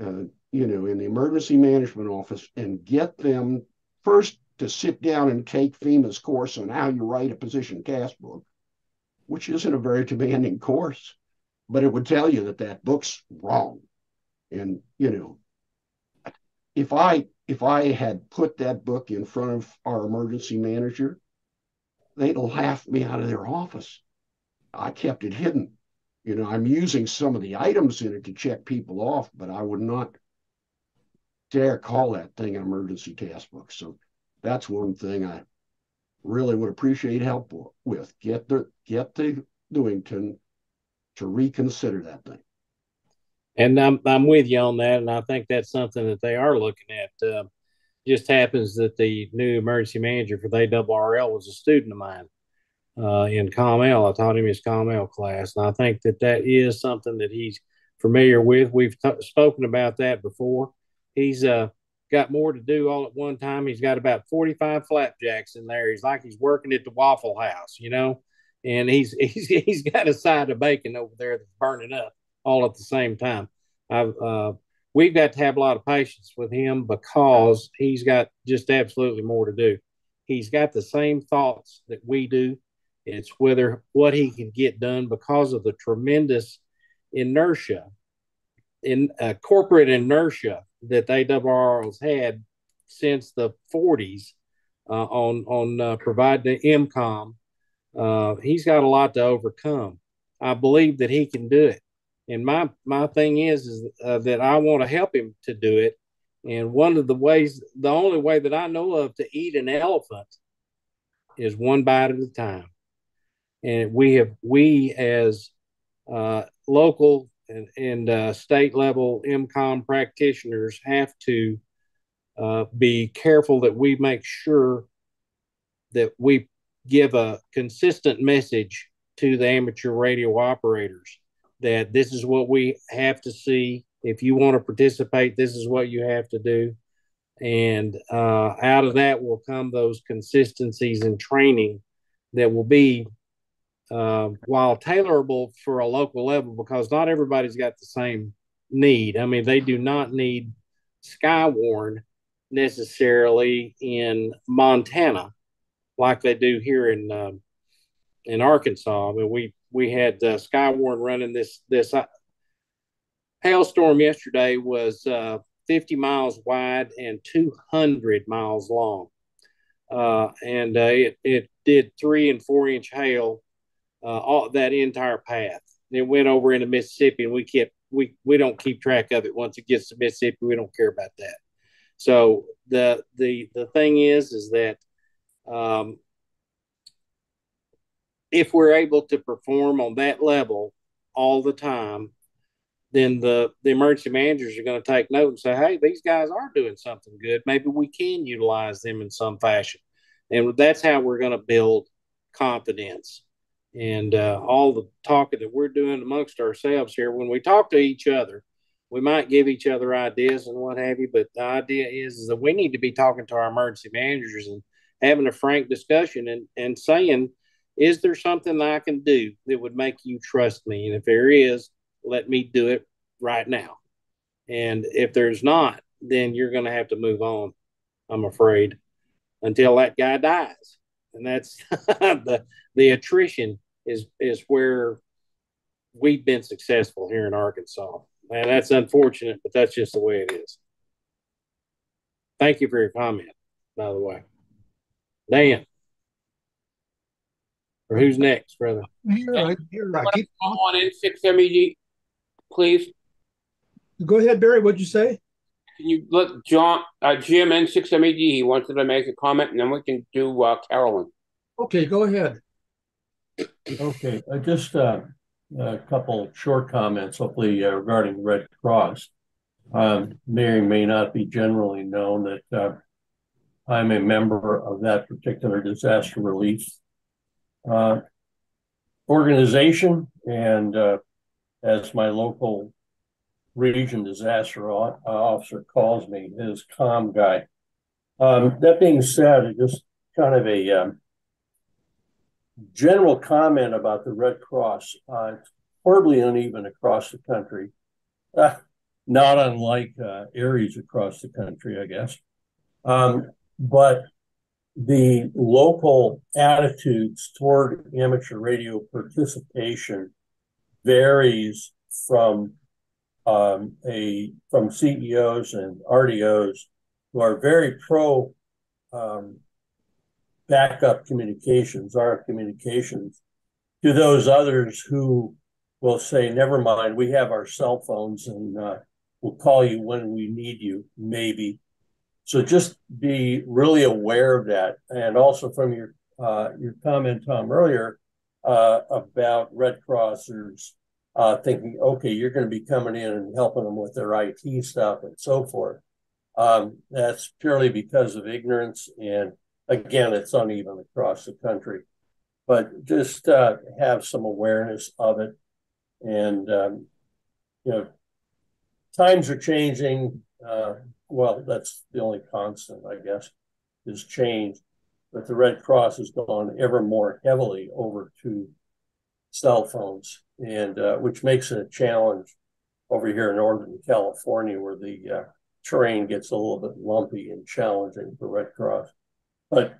uh, you know, in the emergency management office and get them first to sit down and take FEMA's course on how you write a position task book, which isn't a very demanding course, but it would tell you that that book's wrong. And you know, if I if I had put that book in front of our emergency manager, they'd laugh me out of their office. I kept it hidden. You know, I'm using some of the items in it to check people off, but I would not dare call that thing an emergency task book. So that's one thing I really would appreciate help with. Get the get the Newington to reconsider that thing. And I'm I'm with you on that, and I think that's something that they are looking at. Uh, just happens that the new emergency manager for the ARRL was a student of mine uh, in COML. I taught him his COML class, and I think that that is something that he's familiar with. We've t- spoken about that before. He's uh, got more to do all at one time. He's got about 45 flapjacks in there. He's like he's working at the Waffle House, you know, and he's he's he's got a side of bacon over there that's burning up all at the same time. I've uh, we've got to have a lot of patience with him because he's got just absolutely more to do. He's got the same thoughts that we do. It's whether what he can get done because of the tremendous inertia in uh, corporate inertia that the ARRL's had since the 40s uh, on on uh, providing EMCOMM. Uh, he's got a lot to overcome. I believe that he can do it, and my my thing is is uh, that I want to help him to do it. And one of the ways, the only way that I know of to eat an elephant is one bite at a time. And we have we as uh, local and, and uh, state level EMCOMM practitioners have to uh, be careful that we make sure that we give a consistent message to the amateur radio operators that this is what we have to see. If you want to participate, this is what you have to do. And uh, out of that will come those consistencies in training that will be, uh, while tailorable for a local level, because not everybody's got the same need. I mean, they do not need Skywarn necessarily in Montana like they do here in um, in Arkansas. I mean, we we had uh, Skywarn running this this uh, hailstorm yesterday was uh, 50 miles wide and 200 miles long, uh, and uh, it it did three and four inch hail uh, all that entire path. It went over into Mississippi, and we kept we we don't keep track of it once it gets to Mississippi. We don't care about that. So the the the thing is is that um, if we're able to perform on that level all the time, then the, the emergency managers are going to take note and say, hey, these guys are doing something good. Maybe we can utilize them in some fashion. And that's how we're going to build confidence. And uh, all the talking that we're doing amongst ourselves here, when we talk to each other, we might give each other ideas and what have you. But the idea is, is that we need to be talking to our emergency managers and having a frank discussion and, and saying, is there something I can do that would make you trust me? And if there is, let me do it right now. And if there's not, then you're going to have to move on, I'm afraid, until that guy dies. And that's the the attrition is is where we've been successful here in Arkansas. And that's unfortunate, but that's just the way it is. Thank you for your comment, by the way. Dan. Or who's next, brother? Here, I, here, I keep on in six MED, please. Go ahead, Barry. What'd you say? Can you let John, uh, Jim, and six MED? He wanted to make a comment, and then we can do uh, Carolyn. Okay, go ahead. Okay, uh, just uh, a couple short comments, hopefully uh, regarding Red Cross. Um, may or may not be generally known that uh, I'm a member of that particular disaster relief uh, organization. And uh, as my local region disaster officer calls me, his com guy. Um, that being said, just kind of a um, general comment about the Red Cross. Uh, it's horribly uneven across the country, uh, not unlike uh, areas across the country, I guess. Um, but the local attitudes toward amateur radio participation varies from um, a from CEOs and RDOs who are very pro um, backup communications, RF communications, to those others who will say, "Never mind, we have our cell phones and uh, we'll call you when we need you, maybe." So just be really aware of that, and also from your uh, your comment, Tom, earlier uh, about Red Crossers uh, thinking, okay, you're going to be coming in and helping them with their IT stuff and so forth. Um, that's purely because of ignorance, and again, it's uneven across the country. But just uh, have some awareness of it, and um, you know, times are changing uh, well, that's the only constant, I guess, is change. But the Red Cross has gone ever more heavily over to cell phones, and uh, which makes it a challenge over here in Northern California, where the uh, terrain gets a little bit lumpy and challenging for Red Cross. But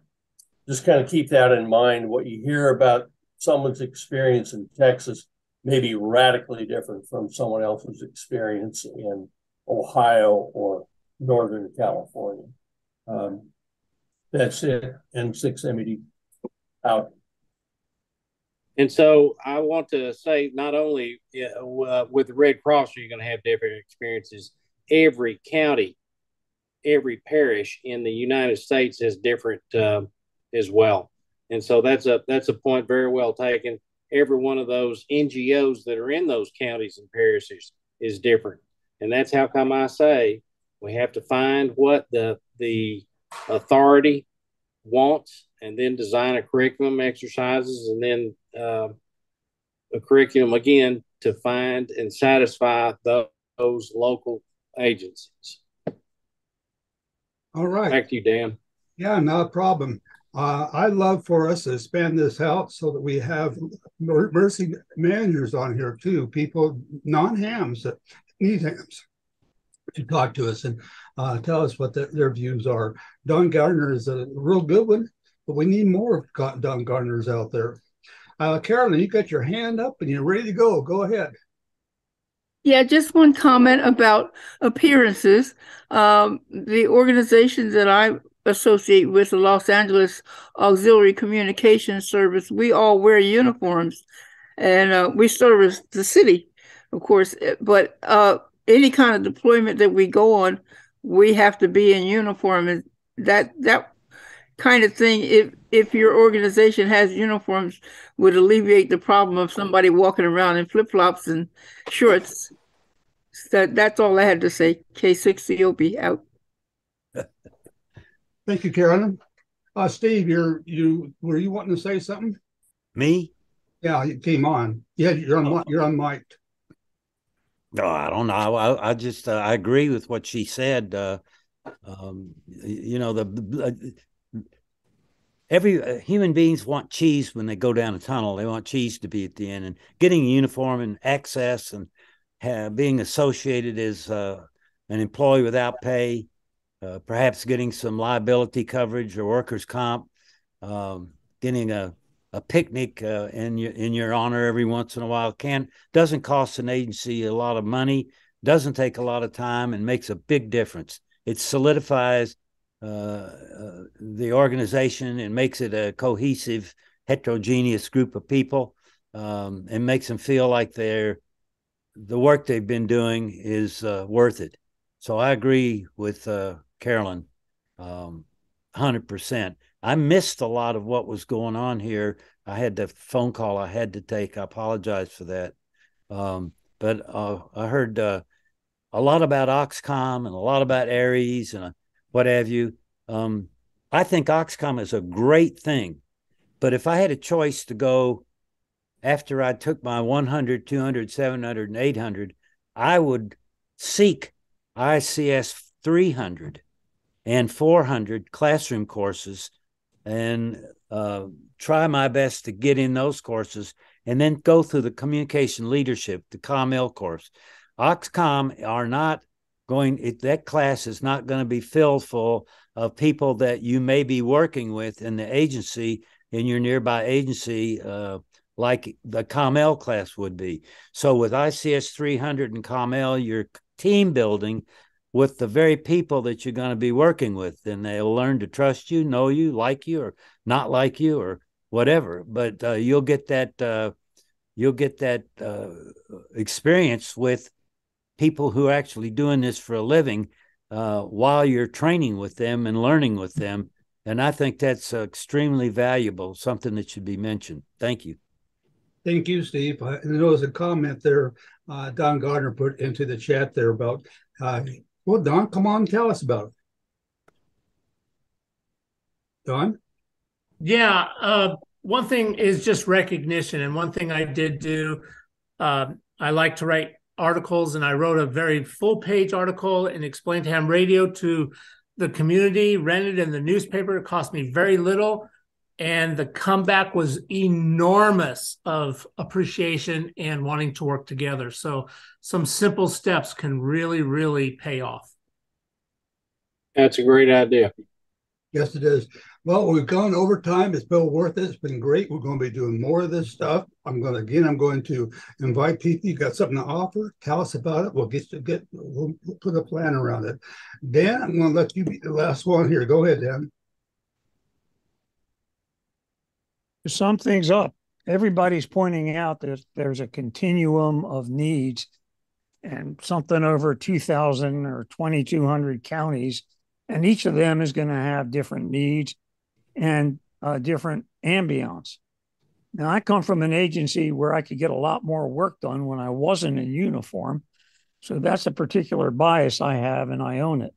just kind of keep that in mind. What you hear about someone's experience in Texas may be radically different from someone else's experience in Ohio or Northern California. Um, that's it. And six MED out. And so I want to say not only uh, with the Red Cross, you're going to have different experiences. Every county, every parish in the United States is different uh, as well. And so that's a that's a point very well taken. Every one of those NGOs that are in those counties and parishes is different. And that's how come I say we have to find what the the authority wants and then design a curriculum, exercises, and then uh, a curriculum again to find and satisfy those, those local agencies. All right. Back to you, Dan. Yeah, not a problem. Uh, I'd love for us to expand this out so that we have mercy managers on here too, people, non-hams that need hams to talk to us and uh, tell us what the, their views are. Don Gardner is a real good one, but we need more Don Gardners out there. Uh, Carolyn, you got your hand up and you're ready to go. Go ahead. Yeah, just one comment about appearances. Um, the organizations that I associate with the Los Angeles Auxiliary Communication Service, we all wear uniforms and uh, we service the city, of course. But uh, any kind of deployment that we go on, we have to be in uniform. And that that kind of thing, if if your organization has uniforms, would alleviate the problem of somebody walking around in flip flops and shorts. That that's all I had to say. K6COB out. Thank you, Carolyn. Uh, Steve, you're you were you wanting to say something? Me? Yeah, you came on. Yeah, you're on. You're on mic. No, I don't know. I, I just uh, I agree with what she said. Uh, um, you know the every uh, human beings want cheese when they go down a tunnel. They want cheese to be at the end, and getting a uniform and access and have, being associated as uh, an employee without pay uh, perhaps getting some liability coverage or workers' comp, um, getting a a picnic uh, in your in your honor every once in a while can doesn't cost an agency a lot of money, doesn't take a lot of time, and makes a big difference. It solidifies uh, uh, the organization and makes it a cohesive, heterogeneous group of people, um, and makes them feel like they're the work they've been doing is uh, worth it. So I agree with uh, Carolyn, um, 100%. I missed a lot of what was going on here. I had the phone call I had to take. I apologize for that. Um, but uh, I heard uh, a lot about AUXCOMM and a lot about ARES and uh, what have you. Um, I think AUXCOMM is a great thing. But if I had a choice to go after I took my 100, 200, 700, and 800, I would seek ICS 300 and 400 classroom courses and uh, try my best to get in those courses and then go through the communication leadership, the COML course. AUXCOMM are not going, it, that class is not going to be filled full of people that you may be working with in the agency, in your nearby agency, uh, like the COML class would be. So with ICS 300 and COML, you're team building with the very people that you're going to be working with and they'll learn to trust you know you like you or not like you or whatever. But uh, you'll get that uh, you'll get that uh, experience with people who are actually doing this for a living uh, while you're training with them and learning with them. And i think that's extremely valuable something that should be mentioned. Thank you. Thank you, Steve. I, there was a comment there uh, Don Gardner put into the chat there about uh, well, Don, come on, tell us about it. Don? Yeah, uh, one thing is just recognition, and one thing I did do, uh, I like to write articles, and I wrote a very full page article and explained ham radio to the community, rented in the newspaper. It cost me very little, and the comeback was enormous of appreciation and wanting to work together. So some simple steps can really, really pay off. That's a great idea. Yes, it is. Well, we've gone over time. It's been worth it. It's been great. We're going to be doing more of this stuff. I'm going to again. I'm going to invite people. You got something to offer? Tell us about it. We'll get to get. We'll put a plan around it. Dan, I'm going to let you be the last one here. Go ahead, Dan. To sum things up, everybody's pointing out that there's a continuum of needs and something over 2,000 or 2,200 counties, and each of them is going to have different needs and uh, different ambience. Now, I come from an agency where I could get a lot more work done when I wasn't in uniform. So that's a particular bias I have, and I own it.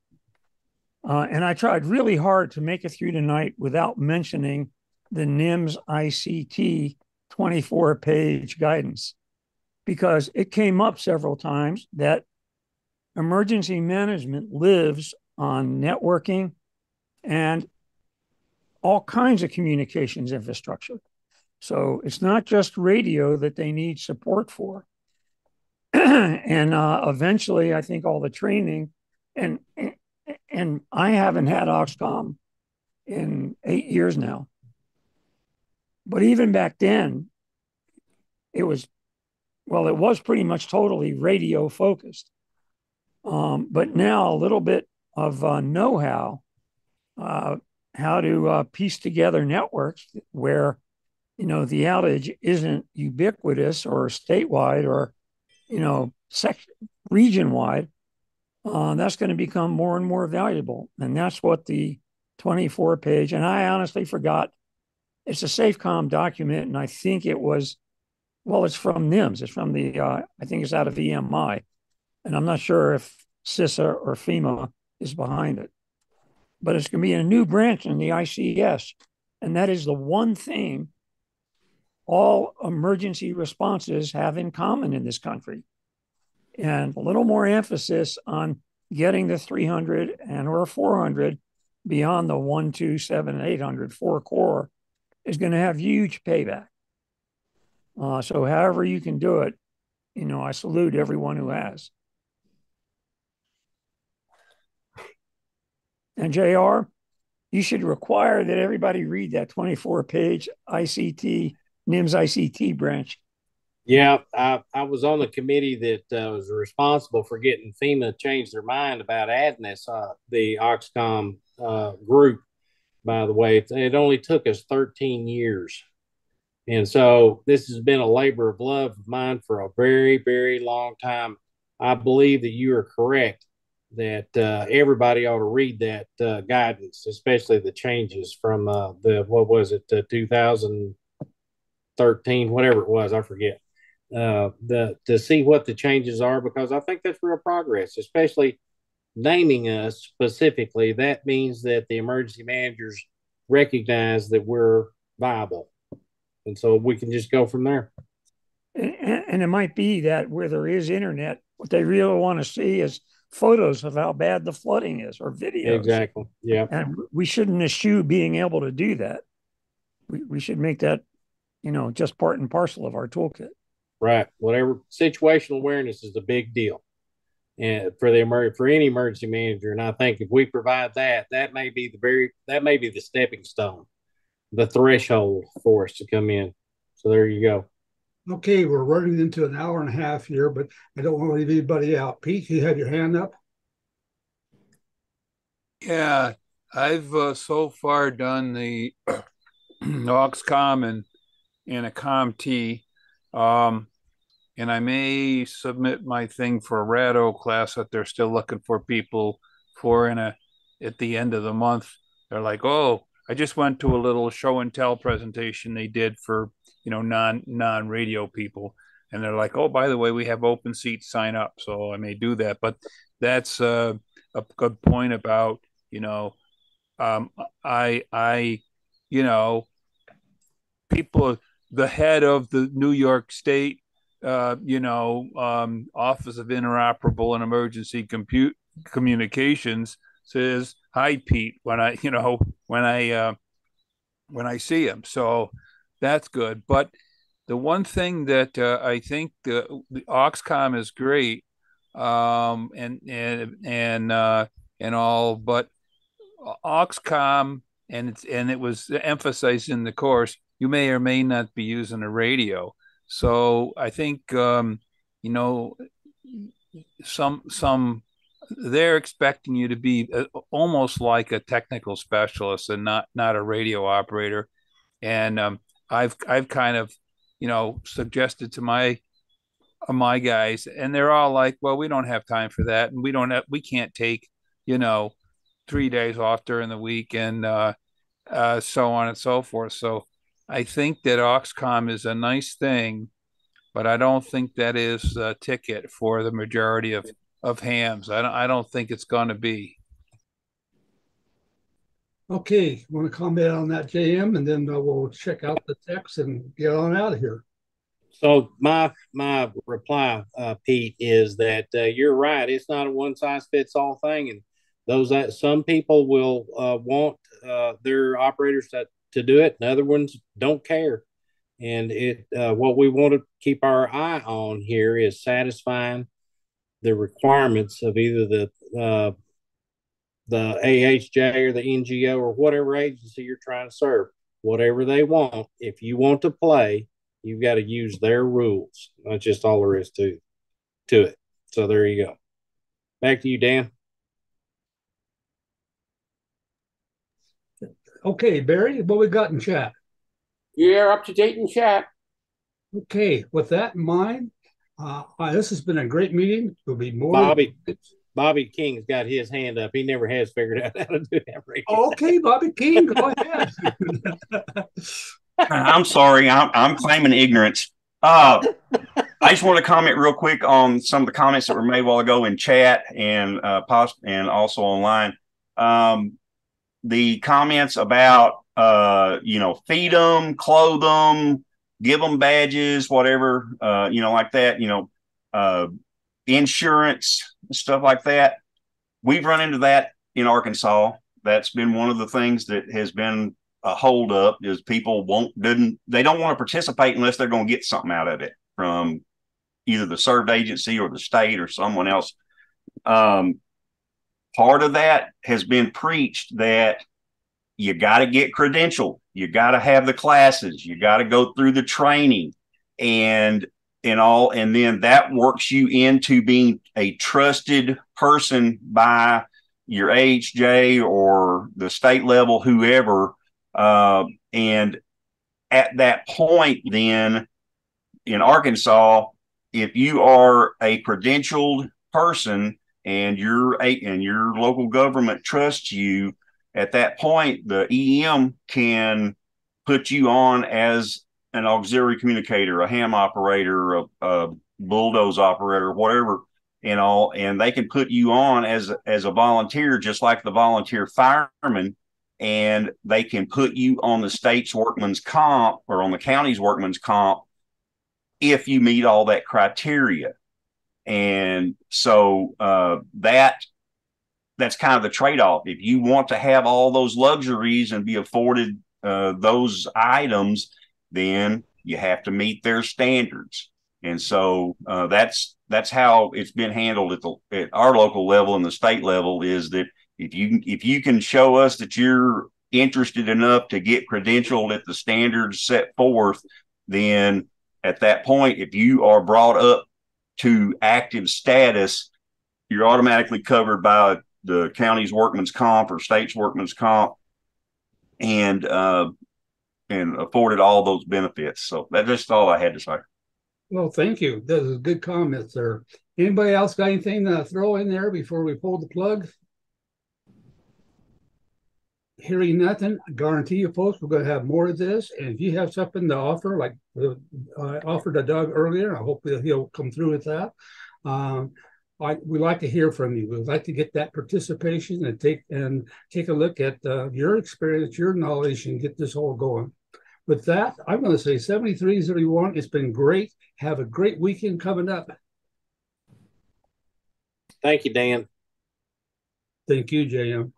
Uh, and I tried really hard to make it through tonight without mentioning the NIMS ICT 24 page guidance because it came up several times that emergency management lives on networking and all kinds of communications infrastructure. So it's not just radio that they need support for. and uh, eventually, I think all the training and and I haven't had AUXCOMM in eight years now. But even back then, it was well, it was pretty much totally radio focused. Um, but now a little bit of uh, know how, uh, how to uh, piece together networks where, you know, the outage isn't ubiquitous or statewide or, you know, sec- region wide. Uh, that's going to become more and more valuable. And that's what the 24 page, and I honestly forgot, it's a SAFECOM document. And I think it was well, it's from NIMS. It's from the, uh, I think it's out of EMI. And I'm not sure if CISA or FEMA is behind it. But it's going to be in a new branch in the ICS. And that is the one thing all emergency responses have in common in this country. And a little more emphasis on getting the 300 and or 400 beyond the 1, 2, 7, 800, four core is going to have huge payback. Uh, so, however you can do it, you know, I salute everyone who has. And JR, you should require that everybody read that 24 page ICT, NIMS ICT branch. Yeah, I, I was on the committee that uh, was responsible for getting FEMA to change their mind about adding this, uh, the AUXCOMM uh, group. By the way, it, only took us 13 years and so this has been a labor of love of mine for a very, very long time. I believe that you are correct that uh, everybody ought to read that uh, guidance, especially the changes from uh, the, what was it, 2013, whatever it was, I forget. Uh, the to see what the changes are because I think that's real progress, especially naming us specifically. That means that the emergency managers recognize that we're viable and so we can just go from there. And, and it might be that where there is internet, what they really want to see is photos of how bad the flooding is or videos. Exactly. Yeah. And we shouldn't eschew being able to do that. We, we should make that, you know, just part and parcel of our toolkit. Right. Whatever situational awareness is a big deal. And for the emer- for any emergency manager, and I think if we provide that, that may be the very that may be the stepping stone the threshold for us to come in. So there you go. Okay, we're running into an hour and a half here, but I don't want to leave anybody out. Pete, you have your hand up. Yeah, I've uh, so far done the AUXCOMM and and a COMT, um, and I may submit my thing for a RADO class that they're still looking for people for in a at the end of the month. They're like, oh, I just went to a little show and tell presentation they did for you know non non radio people, and they're like, oh, by the way, we have open seats, sign up. So I may do that, but that's uh, a good point about you know, um, I I you know, people the head of the New York State uh, you know, um, Office of Interoperable and Emergency Compute Communications says hi Pete when I you know when I uh, when I see him. So that's good. But the one thing that uh, I think the, the AUXCOMM is great, um, and and and uh, and all, but AUXCOMM and it's and it was emphasized in the course. You may or may not be using a radio. So I think um, you know some some they're expecting you to be uh, almost like a technical specialist and not not a radio operator. And um, I've I've kind of you know suggested to my uh, my guys, and they're all like, "Well, we don't have time for that, and we don't have, we can't take you know three days off during the week, and uh, uh, so on and so forth." So I think that AUXCOMM is a nice thing, but I don't think that is a ticket for the majority of of hams. I don't, I don't think it's going to be. Okay, want to comment on that, JM, and then uh, we'll check out the text and get on out of here. So my my reply, uh, Pete, is that uh, you're right. It's not a one size fits all thing, and those that some people will uh, want uh, their operators to, to do it, and other ones don't care. And it uh, what we want to keep our eye on here is satisfying the requirements of either the uh, the AHJ or the NGO or whatever agency you're trying to serve. Whatever they want, if you want to play, you've got to use their rules. That's just all there is to to it. So there you go. Back to you, Dan. Okay, Barry, what we got in chat? You're up to date in chat. Okay, with that in mind, uh, this has been a great meeting. There'll be more. Bobby Bobby King's got his hand up. He never has figured out how to do that. Right Okay, Bobby King, go ahead. I'm sorry, I'm, I'm claiming ignorance. Uh, I just want to comment real quick on some of the comments that were made a while ago in chat and uh, post and also online. Um, the comments about uh, you know feed them, clothe them, give them badges, whatever, uh, you know, like that. You know, uh, insurance stuff like that. We've run into that in Arkansas. That's been one of the things that has been a hold up is people won't didn't they don't want to participate unless they're going to get something out of it from either the served agency or the state or someone else. Um, part of that has been preached that you got to get credentialed, you got to have the classes, you got to go through the training, and and all, and then that works you into being a trusted person by your AHJ or the state level, whoever. Uh, and at that point, then in Arkansas, if you are a credentialed person and your and your local government trusts you, at that point, the EM can put you on as an auxiliary communicator, a ham operator, a, a bulldoze operator, whatever, and all, and they can put you on as as a volunteer, just like the volunteer fireman and they can put you on the state's workman's comp or on the county's workman's comp if you meet all that criteria. And so uh, that that's kind of the trade-off. If you want to have all those luxuries and be afforded uh, those items, then you have to meet their standards. And so uh, that's that's how it's been handled at the at our local level and the state level is that if you if you can show us that you're interested enough to get credentialed at the standards set forth, then at that point, if you are brought up to active status, you're automatically covered by the county's workman's comp or state's workman's comp, and uh, and afforded all those benefits. So that's just all I had to say. Well, thank you. Those are good comments there. Anybody else got anything to throw in there before we pull the plug? Hearing nothing, I guarantee you folks, we're going to have more of this. And if you have something to offer, like I offered to Doug earlier, I hope he'll come through with that. Um, I, we like to hear from you. We'd like to get that participation and take and take a look at uh, your experience, your knowledge, and get this all going. With that, I'm going to say 7301. It's been great. Have a great weekend coming up. Thank you, Dan. Thank you, JM.